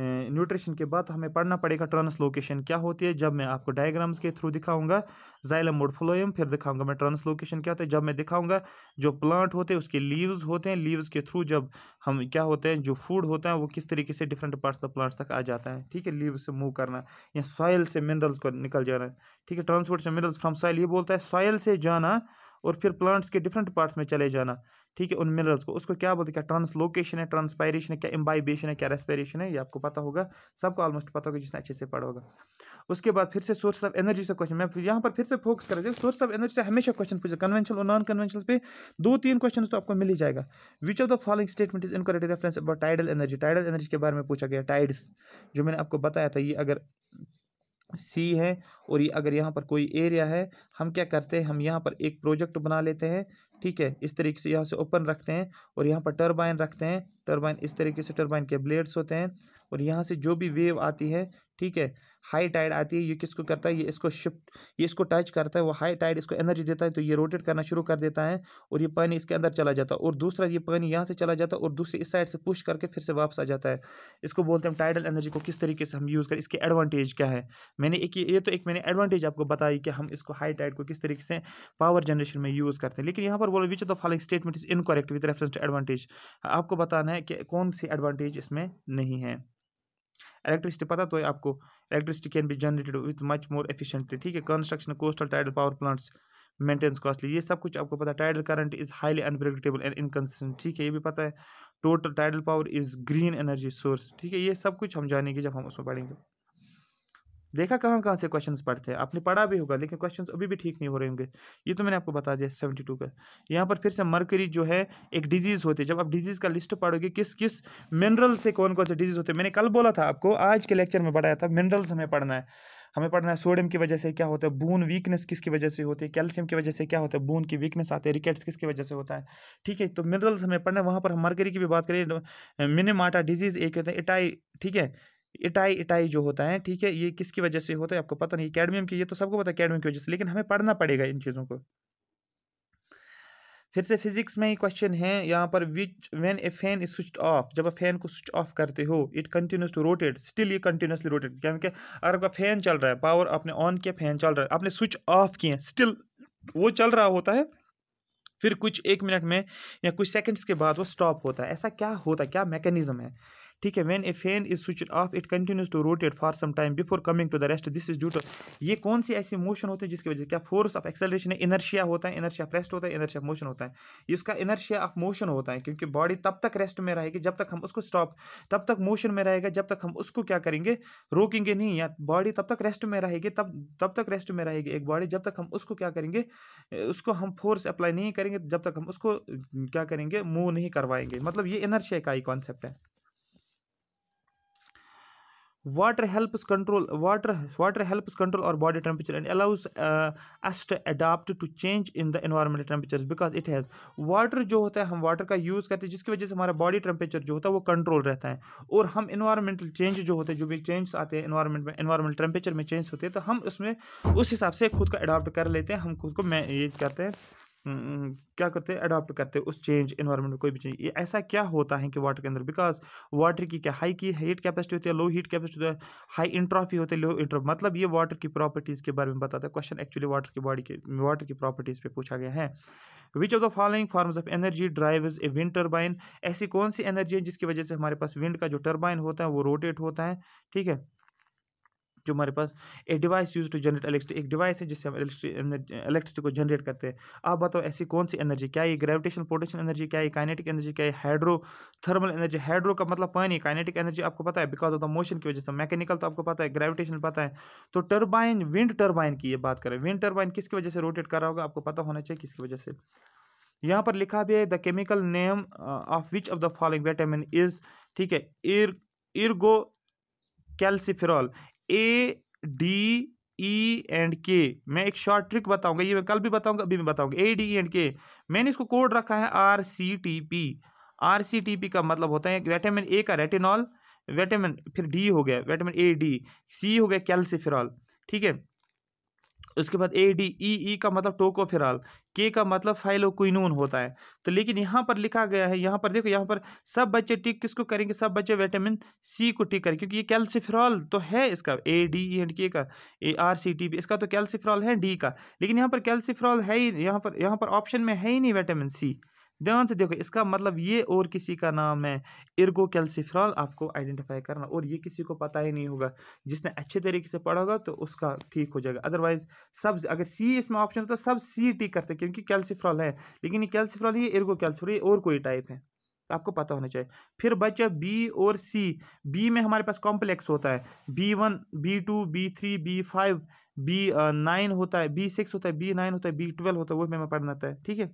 न्यूट्रिशन के बाद हमें पढ़ना पड़ेगा ट्रांसलोकेशन क्या होती है? जब मैं आपको डायग्राम्स के थ्रू दिखाऊँगा जाइलम मोड फ्लोएम फिर दिखाऊँगा मैं ट्रांसलोकेशन क्या होता है? जब मैं दिखाऊँगा, जो प्लांट होते हैं, उसके लीव्स होते हैं लीव्स के थ्रू जब हम क्या होते हैं, जो फ़ूड होता है, वो किस तरीके से डिफरेंट पार्ट्स ऑफ़ प्लांट्स तक आ जाता है। ठीक है? लीव से मूव करना, या सॉयल से मिनरल्स को निकल जाना। ठीक है? ट्रांसपोर्ट से मिनरल्स फ्रॉम सॉयल ये बोलता है सॉयल से जाना और फिर प्लांट्स के डिफरेंट पार्ट्स में चले जाना। ठीक है, उन मिनरल्स को। उसको क्या बोलते हैं? क्या ट्रांसलोकेशन है ट्रांसपायरेशन है, क्या इम्बाइबेशन है, क्या रेस्पिरेशन है? ये आपको पता होगा। सबको ऑलमोस्ट पता होगा, जिसने अच्छे से पढ़ा होगा। उसके बाद फिर से सोर्स ऑफ़ एनर्जी से क्वेश्चन मैं यहाँ पर फिर से फोकस कर सोर्स ऑफ़ एनर्जी से हमेशा क्वेश्चन पूछे। कन्वेंशनल और नॉन कन्वेंशनल पे दो तीन क्वेश्चन तो आपको मिल ही जाएगा। Which of the following statement is incorrect reference about tidal energy tidal energy के बारे में पूछा गया। टाइड्स जो मैंने आपको बताया था, ये अगर सी है और ये अगर यहाँ पर कोई एरिया है, हम क्या करते हैं, हम यहाँ पर एक प्रोजेक्ट बना लेते हैं ठीक है, इस तरीके से यहाँ से ओपन रखते हैं और यहाँ पर टर्बाइन रखते हैं। टर्बाइन इस तरीके से टर्बाइन के ब्लेड्स होते हैं और यहाँ से जो भी वेव आती है, ठीक है हाई टाइड आती है, ये किसको करता है, ये इसको शिफ्ट ये इसको टच करता है, वो हाई टाइड इसको एनर्जी देता है तो ये रोटेट करना शुरू कर देता है और ये पानी इसके अंदर चला जाता है और दूसरा ये पानी यहाँ से चला जाता है और दूसरी इस साइड से पुश करके फिर से वापस आ जाता है। इसको बोलते हैं टाइडल एनर्जी को किस तरीके से हम यूज़ करें, इसके एडवांटेज क्या है? मैंने एक ये तो एक मैंने एडवांटेज आपको बताई कि हम इसको हाई टाइड को किस तरीके से पावर जनरेशन में यूज़ करते हैं, लेकिन यहाँ पर बोलो which of the following statement is incorrect with reference to advantage आपको बताना है कि कौन सी एडवांटेज इसमें नहीं है। इलेक्ट्रिसिटी पता तो है आपको electricity can be generated with much more efficiently ठीक है? Construction coastal tidal power plants maintenance costly ये सब कुछ आपको पता है। Tidal current is highly unpredictable and inconsistent ठीक है? ये भी पता है। Total tidal power is green energy source ठीक है? ये सब कुछ हम जानेंगे जब हम उसमें पढ़ेंगे। देखा कहाँ कहाँ से क्वेश्चंस पढ़ते हैं। आपने पढ़ा भी होगा, लेकिन क्वेश्चंस अभी भी ठीक नहीं हो रहे होंगे। ये तो मैंने आपको बता दिया सेवेंटी टू का। यहाँ पर फिर से मरकरी जो है, एक डिज़ीज़ होती है। जब आप डिज़ीज़ का लिस्ट पढ़ोगे, किस किस मिनरल से कौन कौन से डिज़ीज़ होते हैं? मैंने कल बोला था आपको, आज के लेक्चर में पढ़ाया था मिनरल्स हमें पढ़ना है। हमें पढ़ना है सोडियम की वजह से क्या होता है? बून वीकनेस किसकी वजह से होती है? कैल्शियम की वजह से क्या होता है? बून की वीकनेस आते हैं। रिकेट्स किसकी वजह से होता है? ठीक है तो मिनरल्स हमें पढ़ना है। वहाँ पर हम मरकरी की भी बात करें, मिनिमाटा डिज़ीज़ एक होता है इटाई ठीक है? इटाई इटाई जो होता है, ठीक है? ये किसकी वजह से होता है आपको पता नहीं, कैडमियम की, ये तो सबको पता है कैडमियम की वजह से, लेकिन हमें पढ़ना पड़ेगा इन चीज़ों को। फिर से फिजिक्स में ही क्वेश्चन है, यहाँ पर which when a fan is switch off जब आप फ़ैन को स्विच ऑफ़ करते हो it continues to rotate still ये कंटिन्यूसली रोटेट क्योंकि अगर आपका फ़ैन चल रहा है पावर आपने ऑन किया फ़ैन चल रहा है, आपने स्विच ऑफ़ किए स्टिल वो चल रहा होता है, फिर कुछ एक मिनट में या कुछ सेकंड्स के बाद वो स्टॉप होता है। ऐसा क्या होता है? क्या मैकेनिज्म है? ठीक है when a fan is switch off it continues to rotate for some time before coming to the rest this is due to ये कौन सी ऐसी मोशन होती है जिसकी वजह से क्या फोर्स ऑफ़ एक्सेलरेशन है? इनर्शिया होता है इनर्शिया प्रेस्ट होता है इनर्शिया मोशन होता है। इसका इनर्शिया ऑफ़ मोशन होता है, क्योंकि बॉडी तब तक रेस्ट में रहेगी जब तक हम उसको स्टॉप तब तक मोशन में रहेगा जब तक हम उसको क्या करेंगे? रोकेंगे नहीं, या बॉडी तब तक रेस्ट में रहेगी, तब तब तक रेस्ट में रहेगी एक बॉडी जब तक हम उसको क्या करेंगे? उसको हम फोर्स अप्लाई नहीं करेंगे, जब तक हम उसको क्या करेंगे? मूव नहीं करवाएँगे। मतलब ये इनर्शिया का ही कॉन्सेप्ट है। Water helps control water water helps control our body temperature and allows uh, us to adapt to change in the environmental temperatures because it has water जो होता है हम water का use करते हैं जिसकी वजह से हमारा body temperature जो होता है वो control रहता है और हम environmental change जो होते हैं जो भी changes आते हैं environment में environmental temperature में change होते हैं तो हम उसमें उस हिसाब से खुद को adopt कर लेते हैं हम खुद को ये करते हैं क्या करते हैं अडॉप्ट करते हैं उस चेंज इन्वायरमेंट में कोई भी चेंज ये ऐसा क्या होता है कि वाटर के अंदर? बिकॉज़ वाटर की क्या हाई की हीट कैपेसिटी होती है लो हीट कैपेसिटी होती है हाई इंट्रॉफी होती है लो इंट्रॉफी मतलब ये वाटर की प्रॉपर्टीज़ के बारे में बताता है। क्वेश्चन एक्चुअली वाटर की बॉडी के वाटर की प्रॉपर्टीज़ पे पूछा गया है। Which of the following forms of energy drive a wind turbine ऐसी कौन सी एनर्जी है जिसकी वजह से हमारे पास विंड का जो टर्बाइन होता है, वो रोटेट होता है, ठीक है? जो हमारे पास एक device use to generate electricity एक डिवाइस है जिससे हम इलेक्ट्रिसिटी को जनरेट करते हैं। आप बताओ ऐसी कौन सी एनर्जी क्या ये ग्रेविटेशनल पोटेंशियल एनर्जी क्या है काइनेटिक एनर्जी क्या है हाइड्रो थर्मल एनर्जी हाइड्रो का मतलब पानी काइनेटिक एनर्जी आपको पता है बिकॉज़ ऑफ़ द मोशन की वजह से। मैकेनिकल तो आपको पता है ग्रेविटेशनल पता है। तो टर्बाइन विंड टर्बाइन की ये बात करें। विंड टर्बाइन किसकी वजह से रोटेट कर रहा होगा, आपको पता होना चाहिए किसकी वजह से। यहाँ पर लिखा भी है the chemical name of which of the following vitamin is ठीक है इर ergocalciferol. A D E and K मैं एक शॉर्ट ट्रिक बताऊँगा, ये मैं कल भी बताऊँगा, अभी मैं बताऊँगा। ए डी एंड के मैंने इसको कोड रखा है R C T P R C T P का मतलब होता है विटामिन ए का रेटिनॉल विटामिन फिर डी हो गया विटामिन ए डी सी हो गया कैल्सिफिरॉल ठीक है? उसके बाद ए डी ई ई का मतलब टोकोफिराल के का मतलब फाइलोक्विनून होता है। तो लेकिन यहाँ पर लिखा गया है, यहाँ पर देखो, यहाँ पर सब बच्चे टिक किसको करेंगे? सब बच्चे विटामिन सी को टिक करें क्योंकि ये कैल्सिफ्रॉल तो है इसका। ए डी ई एंड के का ए आर सी टी इसका तो कैल्सिफ्रॉल है डी का। लेकिन यहाँ पर कैल्सिफ्रॉल है ही, यहाँ पर यहाँ पर ऑप्शन में है ही नहीं विटामिन सी ध्यान से देखो, इसका मतलब ये और किसी का नाम है। इर्गो कैल्सिफ्रॉल आपको आइडेंटिफाई करना, और ये किसी को पता ही नहीं होगा। जिसने अच्छे तरीके से पढ़ा होगा तो उसका ठीक हो जाएगा। अदरवाइज़ सब अगर सी इसमें ऑप्शन होता, सब सी टी करते, क्योंकि कैल्सिफ्रॉल है। लेकिन ये कैल्सिफ्रॉल ये इर्गो कैल्सिफ्रॉल, ये और कोई टाइप है। तो आपको पता होना चाहिए। फिर बच्चा बी और सी बी में हमारे पास कॉम्प्लेक्स होता है। B one B two B three B five B nine होता है बी सिक्स होता है बी नाइन होता है बी ट्वेल्व होता है, वो हमें पढ़ना था ठीक है?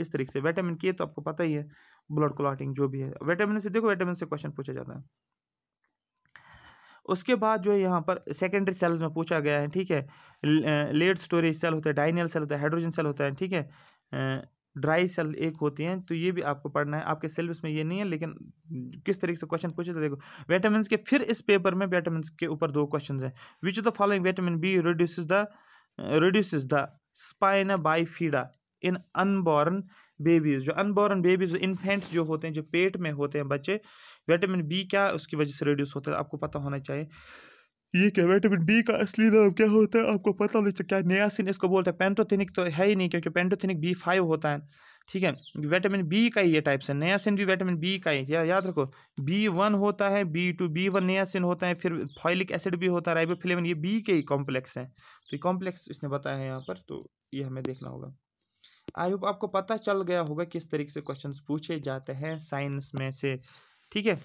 इस तरीके से। विटामिन के तो आपको पता ही है ब्लड क्लॉटिंग जो भी है। विटामिन से देखो विटामिन से क्वेश्चन पूछा जाता है। उसके बाद जो है यहाँ पर सेकेंडरी सेल्स में पूछा गया है, ठीक है? लेट स्टोरेज सेल होता है डाइनियल सेल होता है हाइड्रोजन सेल होता है, ठीक है? ड्राई सेल एक होती हैं तो ये भी आपको पढ़ना है। आपके सिलेबस में ये नहीं है, लेकिन किस तरीके से क्वेश्चन पूछे तो देखो। विटामिन के फिर इस पेपर में विटामिन के ऊपर दो क्वेश्चन हैं। Which the following vitamin B reduce the reduce the spine bifida in unborn babies जो अनबॉर्न बेबीज इन्फेंट्स जो होते हैं जो पेट में होते हैं बच्चे विटामिन बी क्या उसकी वजह से रिड्यूस होता है आपको पता होना चाहिए। ये क्या विटामिन बी का असली नाम क्या होता है आपको पता होना चाहिए क्या नियासिन इसको बोलते हैं पेंटोथेनिक तो है ही नहीं क्योंकि पेंटोथेनिक बी फाइव होता है ठीक है? विटामिन बी का ही ये टाइप्स है नियासिन भी विटामिन बी का ही या, याद रखो बी वन होता है B two B one niacin होता है फिर फॉलिक एसिड भी होता है राइबोफ्लेविन ये बी के ही कॉम्प्लेक्स हैं। तो ये कॉम्प्लेक्स इसने बताया है यहाँ पर तो ये हमें देखना होगा। आई होप आपको पता चल गया होगा किस तरीके से क्वेश्चन पूछे जाते हैं साइंस में से। ठीक है?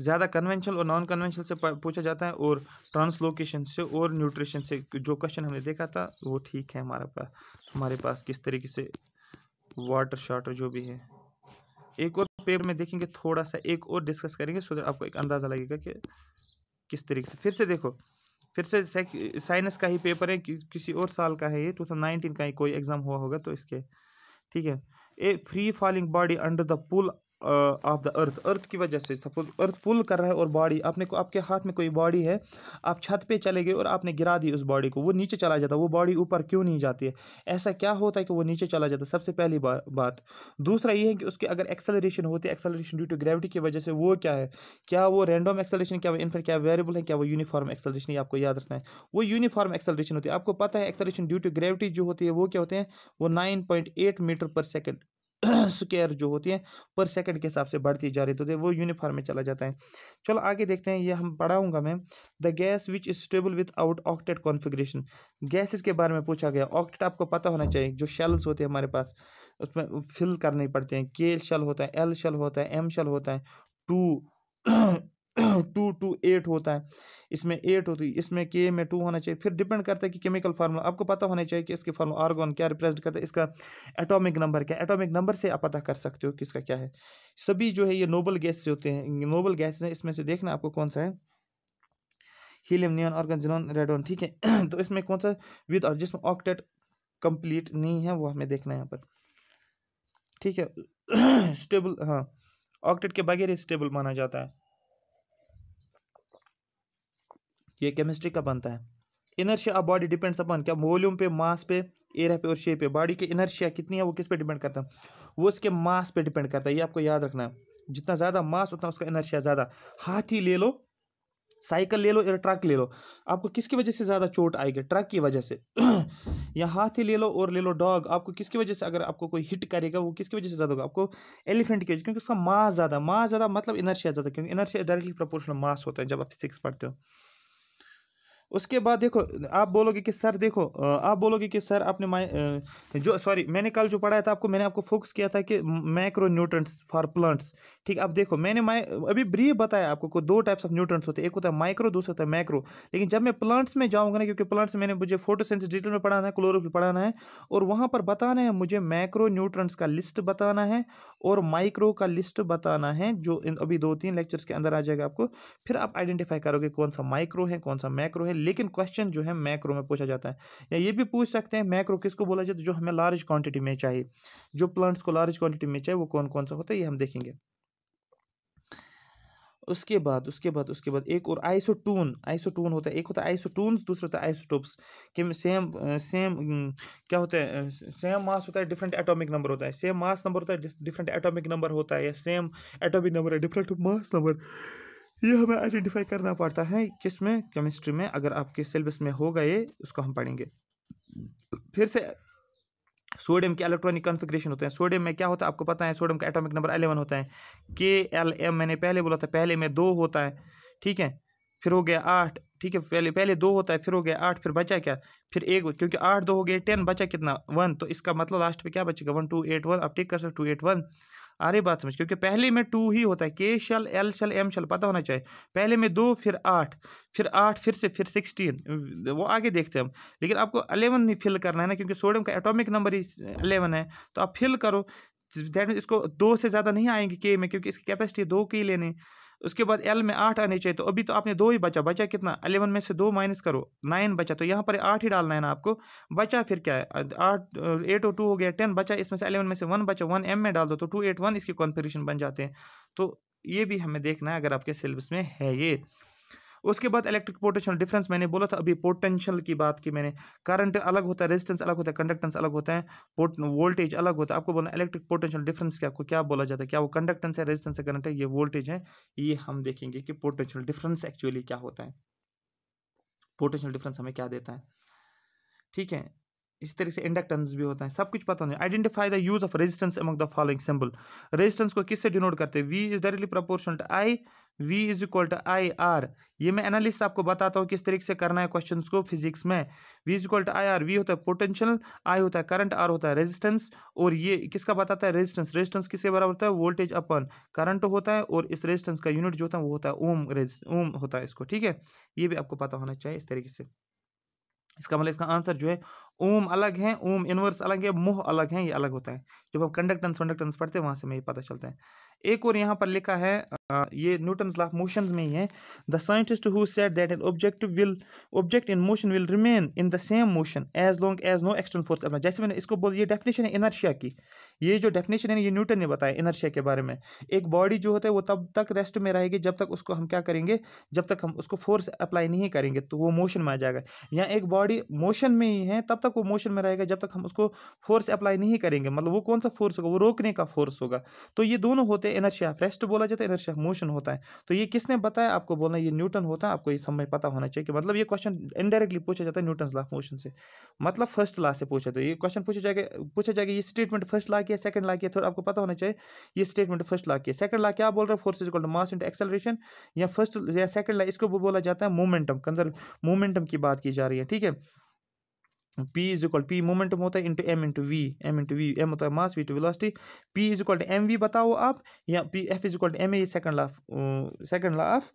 ज़्यादा कन्वेंशनल और नॉन कन्वेंशनल से पूछा जाता है और ट्रांसलोकेशन से और न्यूट्रिशन से जो क्वेश्चन हमने देखा था, वो ठीक है हमारे पास हमारे पास किस तरीके से वाटर शाटर जो भी है। एक और पेपर में देखेंगे, थोड़ा सा एक और डिस्कस करेंगे सो आपको एक अंदाज़ा लगेगा कि किस तरीके से। फिर से देखो। फिर से साइंस का ही पेपर है कि, किसी और साल का है ये टू थाउज़ेंड नाइनटीन का ही कोई एग्ज़ाम हुआ होगा तो इसके ठीक है। A free falling body under the pull of the earth earth की वजह से सपोज़ अर्थ पुल कर रहा है और बॉडी आपने को आपके हाथ में कोई बॉडी है आप छत पे चले गए और आपने गिरा दी उस बॉडी को वो नीचे चला जाता वो बॉडी ऊपर क्यों नहीं जाती है? ऐसा क्या होता है कि वो नीचे चला जाता है? सबसे पहली बा, बात। दूसरा ये है कि उसके अगर एक्सेलरेशन होती है एक्सेलरेशन ड्यू टू ग्रेविटी की वजह से वो क्या है? क्या वो रैंडम एक्सेलरेशन क्या इनफेक्ट क्या वेरिएबल है क्या वो यूनिफॉर्म एक्सेलरेशन आपको याद रखना है। वो यूनिफॉर्म एक्सेलरेशन होती है। आपको पता है एक्सेलरेशन ड्यू टू ग्रेविटी जो होती है वो क्या होते हैं? वो nine metre per second square जो होती है, पर सेकंड के हिसाब से बढ़ती जा रही तो वो यूनिफॉर्म में चला जाता है। चलो आगे देखते हैं, ये हम पढ़ाऊँगा मैं। The gas which is stable without octet configuration gases के बारे में पूछा गया। ऑक्टेट आपको पता होना चाहिए, जो शेल्स होते हैं हमारे पास, उसमें फिल करने पड़ते हैं। के शल होता है एल शेल होता है एम शेल होता है। टू टू टू, एट होता है। इसमें एट होती है इसमें के में टू होना चाहिए। फिर डिपेंड करता है कि केमिकल फार्मूला, आपको पता होना चाहिए कि इसके फार्मूला आर्गन क्या रिप्रेजेंट करता है, इसका एटॉमिक नंबर क्या एटॉमिक नंबर से आप पता कर सकते हो किसका क्या है। सभी जो है ये नोबल गैस से होते हैं नोबल गैस हैं, इसमें से देखना आपको कौन सा है। Helium, neon argon xenon radon ठीक है। तो इसमें कौन सा विद और जिसमें ऑक्टेट कंप्लीट नहीं है, वो हमें देखना है यहाँ पर। ठीक है। स्टेबल हाँ ऑक्टेट के बगैर स्टेबल माना जाता है। ये केमिस्ट्री का बनता है? Inertia of body depends upon क्या? वॉल्यूम पे मास पे एरिया पे और शेप पे। बॉडी की इनर्शिया कितनी है, वो किस पे डिपेंड करता है? वो उसके मास पे डिपेंड करता है, ये आपको याद रखना है। जितना ज़्यादा मास उतना उसका इनर्शिया ज़्यादा। हाथी ले लो साइकिल ले लो या ट्रक ले लो। आपको किसकी वजह से ज़्यादा चोट आएगी? ट्रक की वजह से। या हाथी ले लो और ले लो डॉग आपको किसकी वजह से अगर आपको कोई हिट करेगा, वो किसकी वजह से ज़्यादा होगा? आपको एलिफेंट की वजह क्योंकि उसका मास ज़्यादा। मास ज़्यादा मतलब इनर्शिया ज़्यादा, क्योंकि इनर्शिया डायरेक्टली प्रपोर्शनल मास होता है जब आप फिजिक्स पढ़ते हो। उसके बाद देखो, आप बोलोगे कि, सर, देखो आप बोलोगे कि, सर, आपने माइ जो सॉरी मैंने कल जो पढ़ाया था, आपको, मैंने आपको फोकस किया था कि मैक्रो न्यूट्रंट्स फॉर प्लांट्स ठीक, अब देखो, मैंने माइ अभी ब्रीफ बताया आपको को दो टाइप्स ऑफ़ न्यूट्रंट्स होते हैं। एक होता है माइक्रो दूसरा होता है मैक्रो लेकिन जब मैं प्लांट्स में जाऊँगा ना, क्योंकि प्लांट्स मैंने मुझे फोटोसेंसिस डिटेल में पढ़ाना है क्लोरोफिल पढ़ाना है, और वहाँ पर बताना है, मुझे मैक्रो न्यूट्रंट्स का लिस्ट बताना है और माइक्रो का लिस्ट बताना है, जो अभी दो तीन लेक्चर्स के अंदर आ जाएगा आपको। फिर आप आइडेंटिफाई करोगे कौन सा माइक्रो है, कौन सा मैक्रो है लेकिन क्वेश्चन जो है मैक्रो में पूछा जाता है। या ये भी पूछ सकते हैं मैक्रो किसको बोला जाता है? जो हमें लार्ज क्वांटिटी में चाहिए। जो प्लांट्स को लार्ज क्वांटिटी में चाहिए, वो कौन कौन सा होता है, ये हम देखेंगे। उसके बाद उसके बाद उसके बाद एक और आइसोटून आइसोटून होता है, एक होता है आइसोटून्स दूसरा होता है आइसोटोप्स कि सेम सेम क्या होता है सेम मास होता है डिफरेंट एटॉमिक नंबर होता है। सेम मास नंबर होता है डिफरेंट एटॉमिक नंबर होता है, या सेम एटॉमिक नंबर है डिफरेंट मास नंबर ये हमें आइडेंटिफाई करना पड़ता है किसमें केमिस्ट्री में, अगर आपके सिलेबस में होगा ये, उसको हम पढ़ेंगे। फिर से सोडियम के इलेक्ट्रॉनिक कॉन्फ़िगरेशन होते हैं। सोडियम में क्या होता है, आपको पता है सोडियम का एटॉमिक नंबर एलेवन होता है। के एल एम मैंने पहले बोला था, पहले में दो होता है, ठीक है? फिर हो गया आठ, ठीक है? पहले पहले दो होता है, फिर हो गया आठ, फिर बचा क्या? फिर एक, क्योंकि आठ दो हो गए टेन बचा कितना? वन तो इसका मतलब लास्ट पे क्या बचेगा? वन टू एट वन आप टिक कर सकते टू एट वन रही बात समझ, क्योंकि पहले में टू ही होता है, के शल, एल शल, एम शल, पता होना चाहिए। पहले में दो, फिर आठ फिर आठ, फिर से, फिर सिक्सटीन, वो आगे देखते हैं हम। लेकिन आपको अलेवन नहीं फिल करना है ना, क्योंकि सोडियम का एटॉमिक नंबर ही अलेवन है तो आप फिल करो। दैट इसको दो से ज़्यादा नहीं आएँगे के में, क्योंकि इसकी कैपेसिटी दो की लेने उसके बाद एल में आठ आने चाहिए तो अभी तो आपने दो ही बचा बचा कितना? अलेवन में से दो माइनस करो नाइन बचा तो यहाँ पर आठ ही डालना है ना आपको। बचा फिर क्या है? आठ एट और टू हो गया टेन बचा, इसमें से अलेवन में से वन बचा वन एम में डाल दो तो टू एट वन इसकी कॉन्फिग्रेशन बन जाते हैं। तो ये भी हमें देखना है, अगर आपके सिलेबस में है ये। उसके बाद इलेक्ट्रिक पोटेंशियल डिफरेंस मैंने बोला था, अभी पोटेंशियल की बात की मैंने। करंट अलग होता है रेजिस्टेंस अलग होता है कंडक्टेंस अलग होता है वोल्टेज अलग होता है। आपको बोलना इलेक्ट्रिक पोटेंशियल डिफरेंस क्या, आपको क्या बोला जाता है? क्या वो कंडक्टेंस है रेजिस्टेंस है करंट है, ये वोल्टेज है, ये हम देखेंगे कि पोटेंशियल डिफरेंस एक्चुअली क्या होता है। पोटेंशियल डिफरेंस हमें क्या देता है? ठीक है इस तरीके से इंडक्टेंस भी होता है, सब कुछ पता होना identify the use of resistance among the following symbol resistance को किससे डिनोट करते हैं? V is directly proportional to I V is equal to I R ये मैं एनालिसिस आपको बताता हूँ किस तरीके से करना है क्वेश्चन को फिजिक्स में। V is equal to I R V होता है पोटेंशियल आई होता है करंट आर होता है रेजिस्टेंस और ये किसका बताता है? रेजिस्टेंस रेजिस्टेंस किसके बराबर होता है? वोल्टेज अपन करंट होता है और इस रेजिस्टेंस का यूनिट जो होता है वो होता है ओम, रेज, ओम होता है इसको, ठीक है? ये भी आपको पता होना चाहिए इस तरीके से। इसका मतलब इसका आंसर जो है, ओम अलग है, ओम इनवर्स अलग है, मोह अलग है, ये अलग होता है। जब हम कंडक्टेंस वंडक्टेंस पढ़ते हैं, वहाँ से हमें पता चलता है। एक और यहाँ पर लिखा है ये न्यूटन लॉ ऑफ़ मोशन में ही है। The scientist who said that an object will object in motion will remain in the same motion as long as no external force अपना जैसे मैंने इसको बोल, ये डेफिनेशन है इनर्शिया की। ये जो डेफिनेशन है, ये न्यूटन ने बताया इनर्शिया के बारे में। एक बॉडी जो होता है, वो तब तक रेस्ट में रहेगी जब तक उसको हम क्या करेंगे, जब तक हम उसको फोर्स अप्लाई नहीं करेंगे तो वो मोशन में आ जाएगा। या एक बॉडी मोशन में ही है, तब तक वो मोशन में रहेगा जब तक हम उसको फोर्स अप्लाई नहीं करेंगे। मतलब वो कौन सा फोर्स होगा? वो रोकने का फोर्स होगा। तो ये दोनों होते हैं इनर्शिया रेस्ट बोला जाता है इनर्शिया मोशन होता है। तो ये किसने बताया? आपको बोलना है, ये न्यूटन होता है, आपको ये समय पता होना चाहिए कि मतलब ये क्वेश्चन इनडायरेक्टली पूछा जाता है न्यूटन लॉ ऑफ़ मोशन से। मतलब फ़र्स्ट लॉ से पूछा तो ये क्वेश्चन पूछा जाएगा पूछा जाएगा, ये स्टेटमेंट फ़र्स्ट लॉ किया सेकंड लॉ किया थोड़ा आपको पता होना चाहिए, ये स्टेटमेंट फ़र्स्ट लॉ किया सेकंड लॉ क्या बोल रहा है? Force equal to mass into acceleration या फ़र्स्ट या सेकंड लॉ इसको बोला जाता है मोमेंटम कंजर्व मोमेंटम की बात की जा रही है, ठीक है? P is equal P momentum होता है into M into V M into V M होता है mass V to velocity P is equal to M V बताओ आप, या P F is equal to M A second law second law of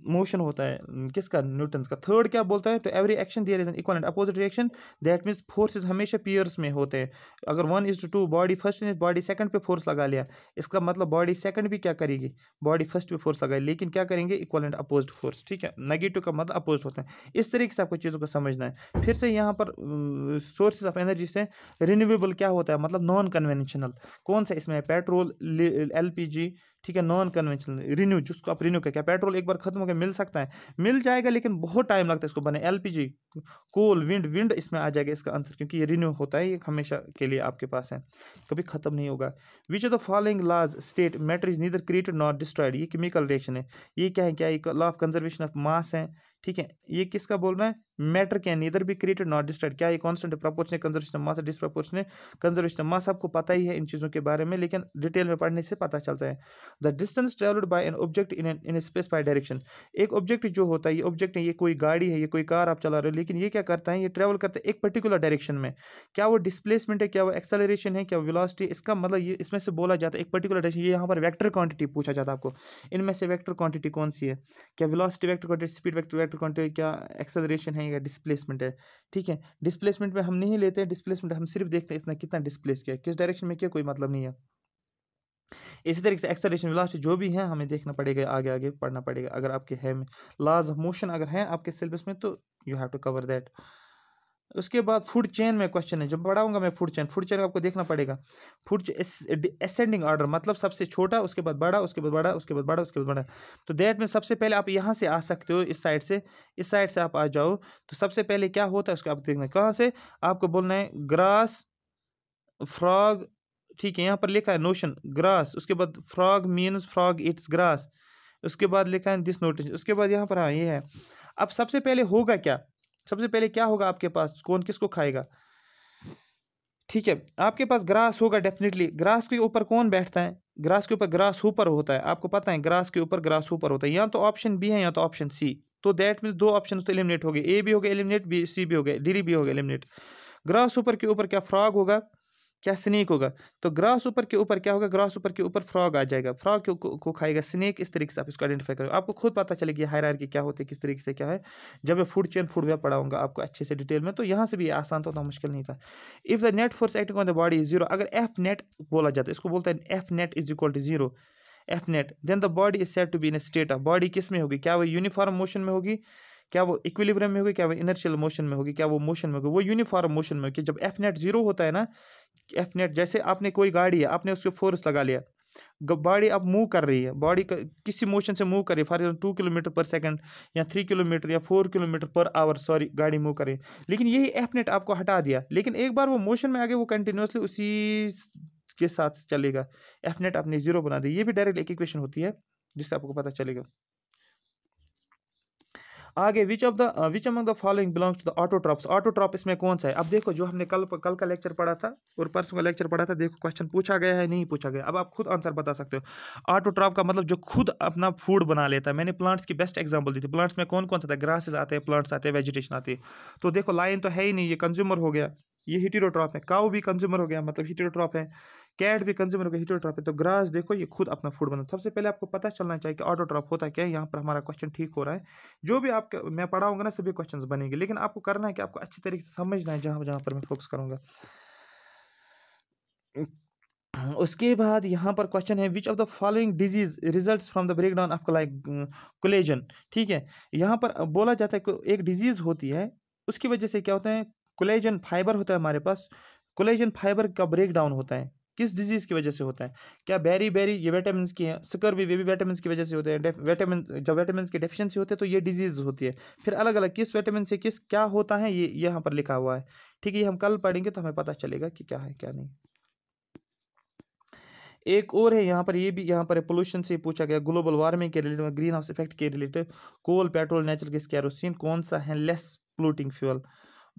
motion होता है किसका? Newton का। Third क्या बोलता है? तो every action there is an equal and opposite reaction that means forces हमेशा पियर्स में होते हैं। अगर one is to two body first body second पे फोर्स लगा लिया, इसका मतलब बॉडी सेकंड भी क्या करेगी? बॉडी फ़र्स्ट पे फोर्स लगाई लेकिन क्या करेंगे? इक्वल एंड अपोजिट फोर्स ठीक है? नेगेटिव का मतलब अपोजिट होता है। इस तरीके से आपको चीज़ों को समझना है। फिर से यहाँ पर सोर्सेज ऑफ़ एनर्जी से रिन्यूएबल क्या होता है? मतलब नॉन कन्वेंशनल कौन सा इसमें पेट्रोल एलपीजी ठीक है नॉन कन्वेंशनल रिन्यू जिसको आप रिन्यू क्या पेट्रोल एक बार खत्म हो गया मिल सकता है। मिल जाएगा, लेकिन बहुत टाइम लगता है इसको बने एलपीजी कोल विंड विंड इसमें आ जाएगा इसका आंसर क्योंकि ये रिन्यू होता है, ये हमेशा के लिए आपके पास है। कभी खत्म नहीं होगा। Which of the following laws state matter is neither created not destroyed ये केमिकल रिएक्शन है। ये क्या है, क्या law of conservation of mass है। ठीक है, ये किसका बोल रहा है? मैटर कैन, इधर भी क्रिएटेड नॉट डिस्ट्रॉयड क्या ये constant proportional conservation mass disproportional conservation mass आपको पता ही है इन चीज़ों के बारे में, लेकिन डिटेल में पढ़ने से पता चलता है। The distance travelled by an object in in specified direction एक ऑब्जेक्ट जो होता है, ये ऑब्जेक्ट है, ये कोई गाड़ी है, ये कोई कार आप चला रहे हो, लेकिन ये क्या करता है? ये ट्रेवल करता है एक पर्टिकुलर डायरेक्शन में। क्या वो डिस्प्लेसमेंट है? क्या वो एक्सेलरेशन है? क्या विलासिटी इसका मतलब ये, इसमें से बोला जाता है एक पर्टिकुलर डायरेक्शन ये यहाँ पर वैक्टर क्वांटिटी पूछा जाता है आपको। इनमें से वैक्टर क्वांटिटी कौन सी है? क्या velocity vector quantity speed vector vector quantity क्या एक्सेलरेशन है या डिस्प्लेसमेंट है, ठीक है? डिस्प्लेसमेंट में हम नहीं लेते हैं डिस्प्लेसमेंट हम सिर्फ़ देखते हैं इतना कितना डिस्प्लेस किया किस डायरेक्शन में किया, कोई मतलब नहीं है। इसी तरीके से एक्सेलरेशन वेलोसिटी जो भी है, हमें देखना पड़ेगा, आगे आगे पढ़ना पड़ेगा, अगर आपके है लॉज ऑफ़ मोशन अगर है आपके सिलेबस में तो you have to cover that उसके बाद फ़ूड चेन में क्वेश्चन है। जब बढ़ाऊँगा मैं फ़ूड चेन फ़ूड चेन आपको देखना पड़ेगा। फ़ूड असेंडिंग ऑर्डर मतलब सबसे छोटा, उसके बाद बड़ा, उसके बाद बड़ा, उसके बाद बड़ा, उसके बाद बड़ा। तो दैट में सबसे पहले आप यहाँ से आ सकते हो, इस साइड से, इस साइड से आप आ जाओ। तो सबसे पहले क्या होता है, उसको आप देखना कहाँ से? आपको बोलना है ग्रास फ्रॉग ठीक है, यहाँ पर लिखा है नोशन ग्रास उसके बाद frog means frog it's grass उसके बाद लिखा है दिस नोटिस उसके बाद यहाँ पर हाँ ये है। अब सबसे पहले होगा क्या? सबसे पहले क्या होगा आपके पास? कौन किसको खाएगा? ठीक है, आपके पास ग्रास होगा डेफिनेटली ग्रास के ऊपर कौन बैठता है? ग्रास के ऊपर ग्रास ऊपर होता है। आपको पता है ग्रास के ऊपर ग्रास ऊपर होता है। या तो ऑप्शन बी है या तो ऑप्शन सी तो दैट मीन्स दो ऑप्शन तो एलिमिनेट हो गए। ए भी हो गए एलिमिनेट बी सी भी हो गया डी भी हो गए एलिमिनेट ग्रास ऊपर के ऊपर क्या फ्रॉग होगा? क्या स्नेक होगा? तो ग्रास ऊपर के ऊपर क्या होगा? ग्रास ऊपर के ऊपर फ्रॉग आ जाएगा। फ्रॉग को, को, को खाएगा स्नेक इस तरीके से आप इसको आइडेंटिफाई करोगे आपको खुद पता चलेगी हायर की क्या होती है किस तरीके से क्या है। जब मैं फ़ूड चेन फ़ूड वेब पढ़ाऊँगा आपको अच्छे से डिटेल में तो यहाँ से भी आसान तो मुश्किल नहीं था। If the net force acting on the body zero अगर एफ़ नेट बोला जाता है इसको बोलते हैं F net is equal to zero F net then the body is set to be in state of body किसमें होगी? क्या वो यूनिफॉर्म मोशन में होगी? क्या वो इक्विलिब्रियम में होगी, क्या वो इनर्शियल मोशन में होगी, क्या वो मोशन में होगी? वो यूनिफॉर्म मोशन में होगी। जब एफ़ नेट ज़ीरो होता है ना एफ़ नेट जैसे आपने कोई गाड़ी है, आपने उसके फोर्स लगा लिया बॉडी अब मूव कर रही है बॉडी किसी मोशन से मूव कर रही है for example two kilometre per second या थ्री किलोमीटर या four kilometre per hour sorry गाड़ी मूव कर रही है। लेकिन यही एफ़ नेट आपको हटा दिया। लेकिन एक बार वो मोशन में आगे वो कंटिन्यूसली उसी के साथ चलेगा। एफ़ नेट आपने ज़ीरो बना दिया। ये भी डायरेक्ट एक इक्वेशन होती है, जिससे आपको पता चलेगा। आगे which of the which among the following belongs to the autotrophs autotroph इसमें कौन सा है? अब देखो, जो हमने कल कल का लेक्चर पढ़ा था, और परसों का लेक्चर पढ़ा था, देखो क्वेश्चन पूछा गया है, नहीं पूछा गया? अब आप खुद आंसर बता सकते हो। ऑटोट्रॉप का मतलब जो खुद अपना फ़ूड बना लेता है। मैंने प्लांट्स की बेस्ट एग्ज़ाम्पल दी थी। प्लांट्स में कौन कौन सा था? ग्रासेज आते हैं प्लांट्स आते हैं वेजिटेशन आती है। तो देखो लाइन तो है ही नहीं, ये कंज्यूमर हो गया। ये हीटेरोट्रॉप है। काउ भी कंज्यूमर हो गया मतलब हीटेरोट्रॉप है। कैट भी कंज्यूमर हो गया हीटेरोट्रॉप है तो ग्रास देखो, ये खुद अपना फ़ूड बना सबसे पहले आपको पता चलना चाहिए कि ऑटोट्रॉप होता क्या है, यहाँ पर हमारा क्वेश्चन ठीक हो रहा है। जो भी आपका, मैं पढ़ाऊँगा ना, सभी क्वेश्चन बनेंगे, लेकिन आपको करना है कि आपको अच्छी तरीके से समझना है, जहाँ जहाँ पर मैं फोकस करूँगा। उसके बाद यहाँ पर क्वेश्चन है which of the following disease result from the break down of like collagen ठीक है? यहाँ पर बोला जाता है कि एक डिज़ीज़ होती है, उसकी वजह से क्या होता है? कोलेजन फाइबर होता है हमारे पास। कोलेजन फाइबर का ब्रेक डाउन होता है। किस डिज़ीज़ की वजह से होता है? क्या बेरी बेरी ये विटामिन की है? स्कर भी वे भी विटामिन की वजह से होते हैं। विटामिन जब विटामिन की डेफिशिएंसी होती है तो ये डिज़ीज़ होती है। फिर अलग अलग किस विटामिन से किस क्या होता है, ये यहाँ पर लिखा हुआ है। ठीक है, ये हम कल पढ़ेंगे तो हमें पता चलेगा कि क्या है, क्या नहीं। एक और है, यहाँ पर ये भी, यहाँ पर पोल्यूशन से पूछा गया। ग्लोबल वार्मिंग के रिलेटेड ग्रीन हाउस इफ़ेक्ट के related coal petrol natural gas kerosene कौन सा है? Less polluting fuel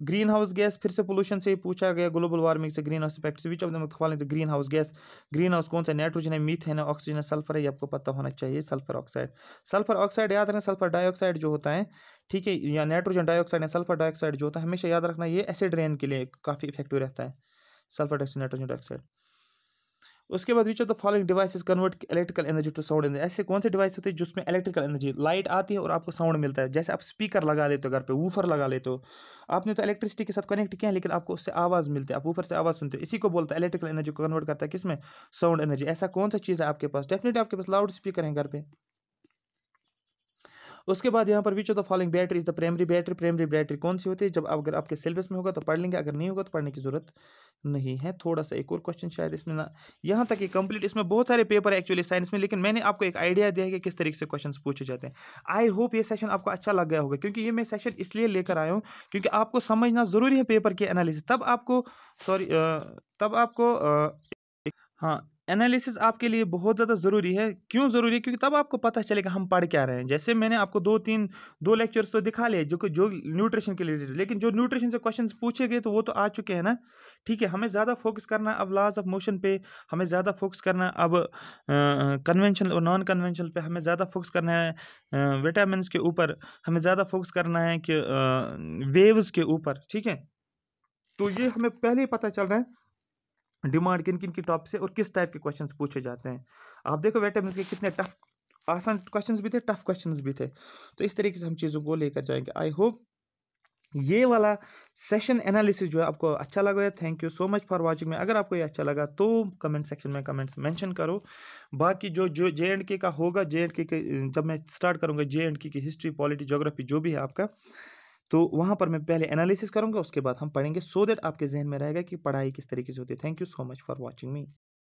greenhouse gas फिर से पोल्यूशन से पूछा गया। ग्लोबल वार्मिंग से greenhouse effect which of the greenhouse gas greenhouse कौन सा? नाइट्रोजन है मीथेन है ऑक्सीजन है सल्फ़र है, ये आपको पता होना चाहिए सल्फ़र ऑक्साइड सल्फ़र ऑक्साइड याद रखना सल्फ़र डाइऑक्साइड जो होता है, ठीक है, या नाइट्रोजन डाइऑक्साइड या सल्फ़र डाइऑक्साइड जो होता है, हमेशा याद रखना, ये एसिड रेन के लिए काफ़ी इफ़ेक्टिव रहता है। सल्फ़र डाइऑक्साइड नाइट्रोजन डाइऑक्साइड उसके बाद which of the following device convert electrical energy to sound energy ऐसे कौन से डिवाइस होते हैं जिसमें इलेक्ट्रिकल एनर्जी लाइट आती है और आपको साउंड मिलता है? जैसे आप स्पीकर लगा लेते हो घर पे वूफर लगा लेते हो, आपने तो इलेक्ट्रिसिटी के साथ कनेक्ट किया है, लेकिन आपको उससे आवाज़ मिलती है, आप वूफर से आवाज़ सुनते हो। इसी को बोलता है इलेक्ट्रिकल एनर्जी को कन्वर्ट करता है किसमें? साउंड एनर्जी ऐसा कौन सा चीज़ है आपके पास? डेफिनेटली आपके पास लाउड स्पीकर है घर पे। उसके बाद यहाँ पर which of the following battery is the primary battery primary battery कौन सी होती है? जब अगर आपके सिलेबस में होगा तो पढ़ लेंगे, अगर नहीं होगा तो पढ़ने की ज़रूरत नहीं है। थोड़ा सा एक और क्वेश्चन शायद इसमें ना, यहाँ तक ये कंप्लीट इसमें बहुत सारे पेपर है एक्चुअली साइंस में, लेकिन मैंने आपको एक आइडिया दिया है कि किस तरीके से क्वेश्चन पूछे जाते हैं। आई होप ये सेशन आपको अच्छा लग गया होगा, क्योंकि ये मैं सेशन इसलिए लेकर आया हूँ, क्योंकि आपको समझना ज़रूरी है पेपर की एनालिसिस तब आपको सॉरी तब आपको हाँ एनालिसिस आपके लिए बहुत ज़्यादा ज़रूरी है। क्यों ज़रूरी है? क्योंकि तब आपको पता चलेगा हम पढ़ क्या रहे हैं। जैसे मैंने आपको दो तीन, दो लेक्चर्स तो दिखा लिए, जो कि, जो न्यूट्रिशन के लिए लेकिन जो न्यूट्रिशन से क्वेश्चन पूछे गए तो वो तो आ चुके हैं ना? ठीक है, हमें ज़्यादा फोकस करना अब लॉज ऑफ़ मोशन पे, हमें ज़्यादा फोकस करना अब कन्वेंशनल और नॉन कन्वेंशनल पे, हमें ज़्यादा फोकस करना है विटामिन के ऊपर, हमें ज़्यादा फोकस करना है कि वेव्स के ऊपर। ठीक है? तो ये हमें पहले ही पता चल रहा है डिमांड किन किन की टॉप से और किस टाइप के क्वेश्चन पूछे जाते हैं। आप देखो विटामिन के कितने टफ, आसान क्वेश्चन भी थे, टफ क्वेश्चन भी थे। तो इस तरीके से हम चीज़ों को लेकर जाएँगे। आई होप ये वाला सेशन एनालिसिस जो है आपको अच्छा लगा है। Thank you so much for watching. में अगर आपको ये अच्छा लगा तो कमेंट सेक्शन में कमेंट्स मेंशन करो। बाकी जो जो जे एंड के का होगा जे एंड के, जब मैं स्टार्ट करूँगा जे एंड के की हिस्ट्री, पॉलिटी जोग्राफी जो भी है आपका तो वहाँ पर मैं पहले एनालिसिस करूँगा, उसके बाद हम पढ़ेंगे सो so दैट आपके जहन में रहेगा कि पढ़ाई किस तरीके से होती है। Thank you so much for watching me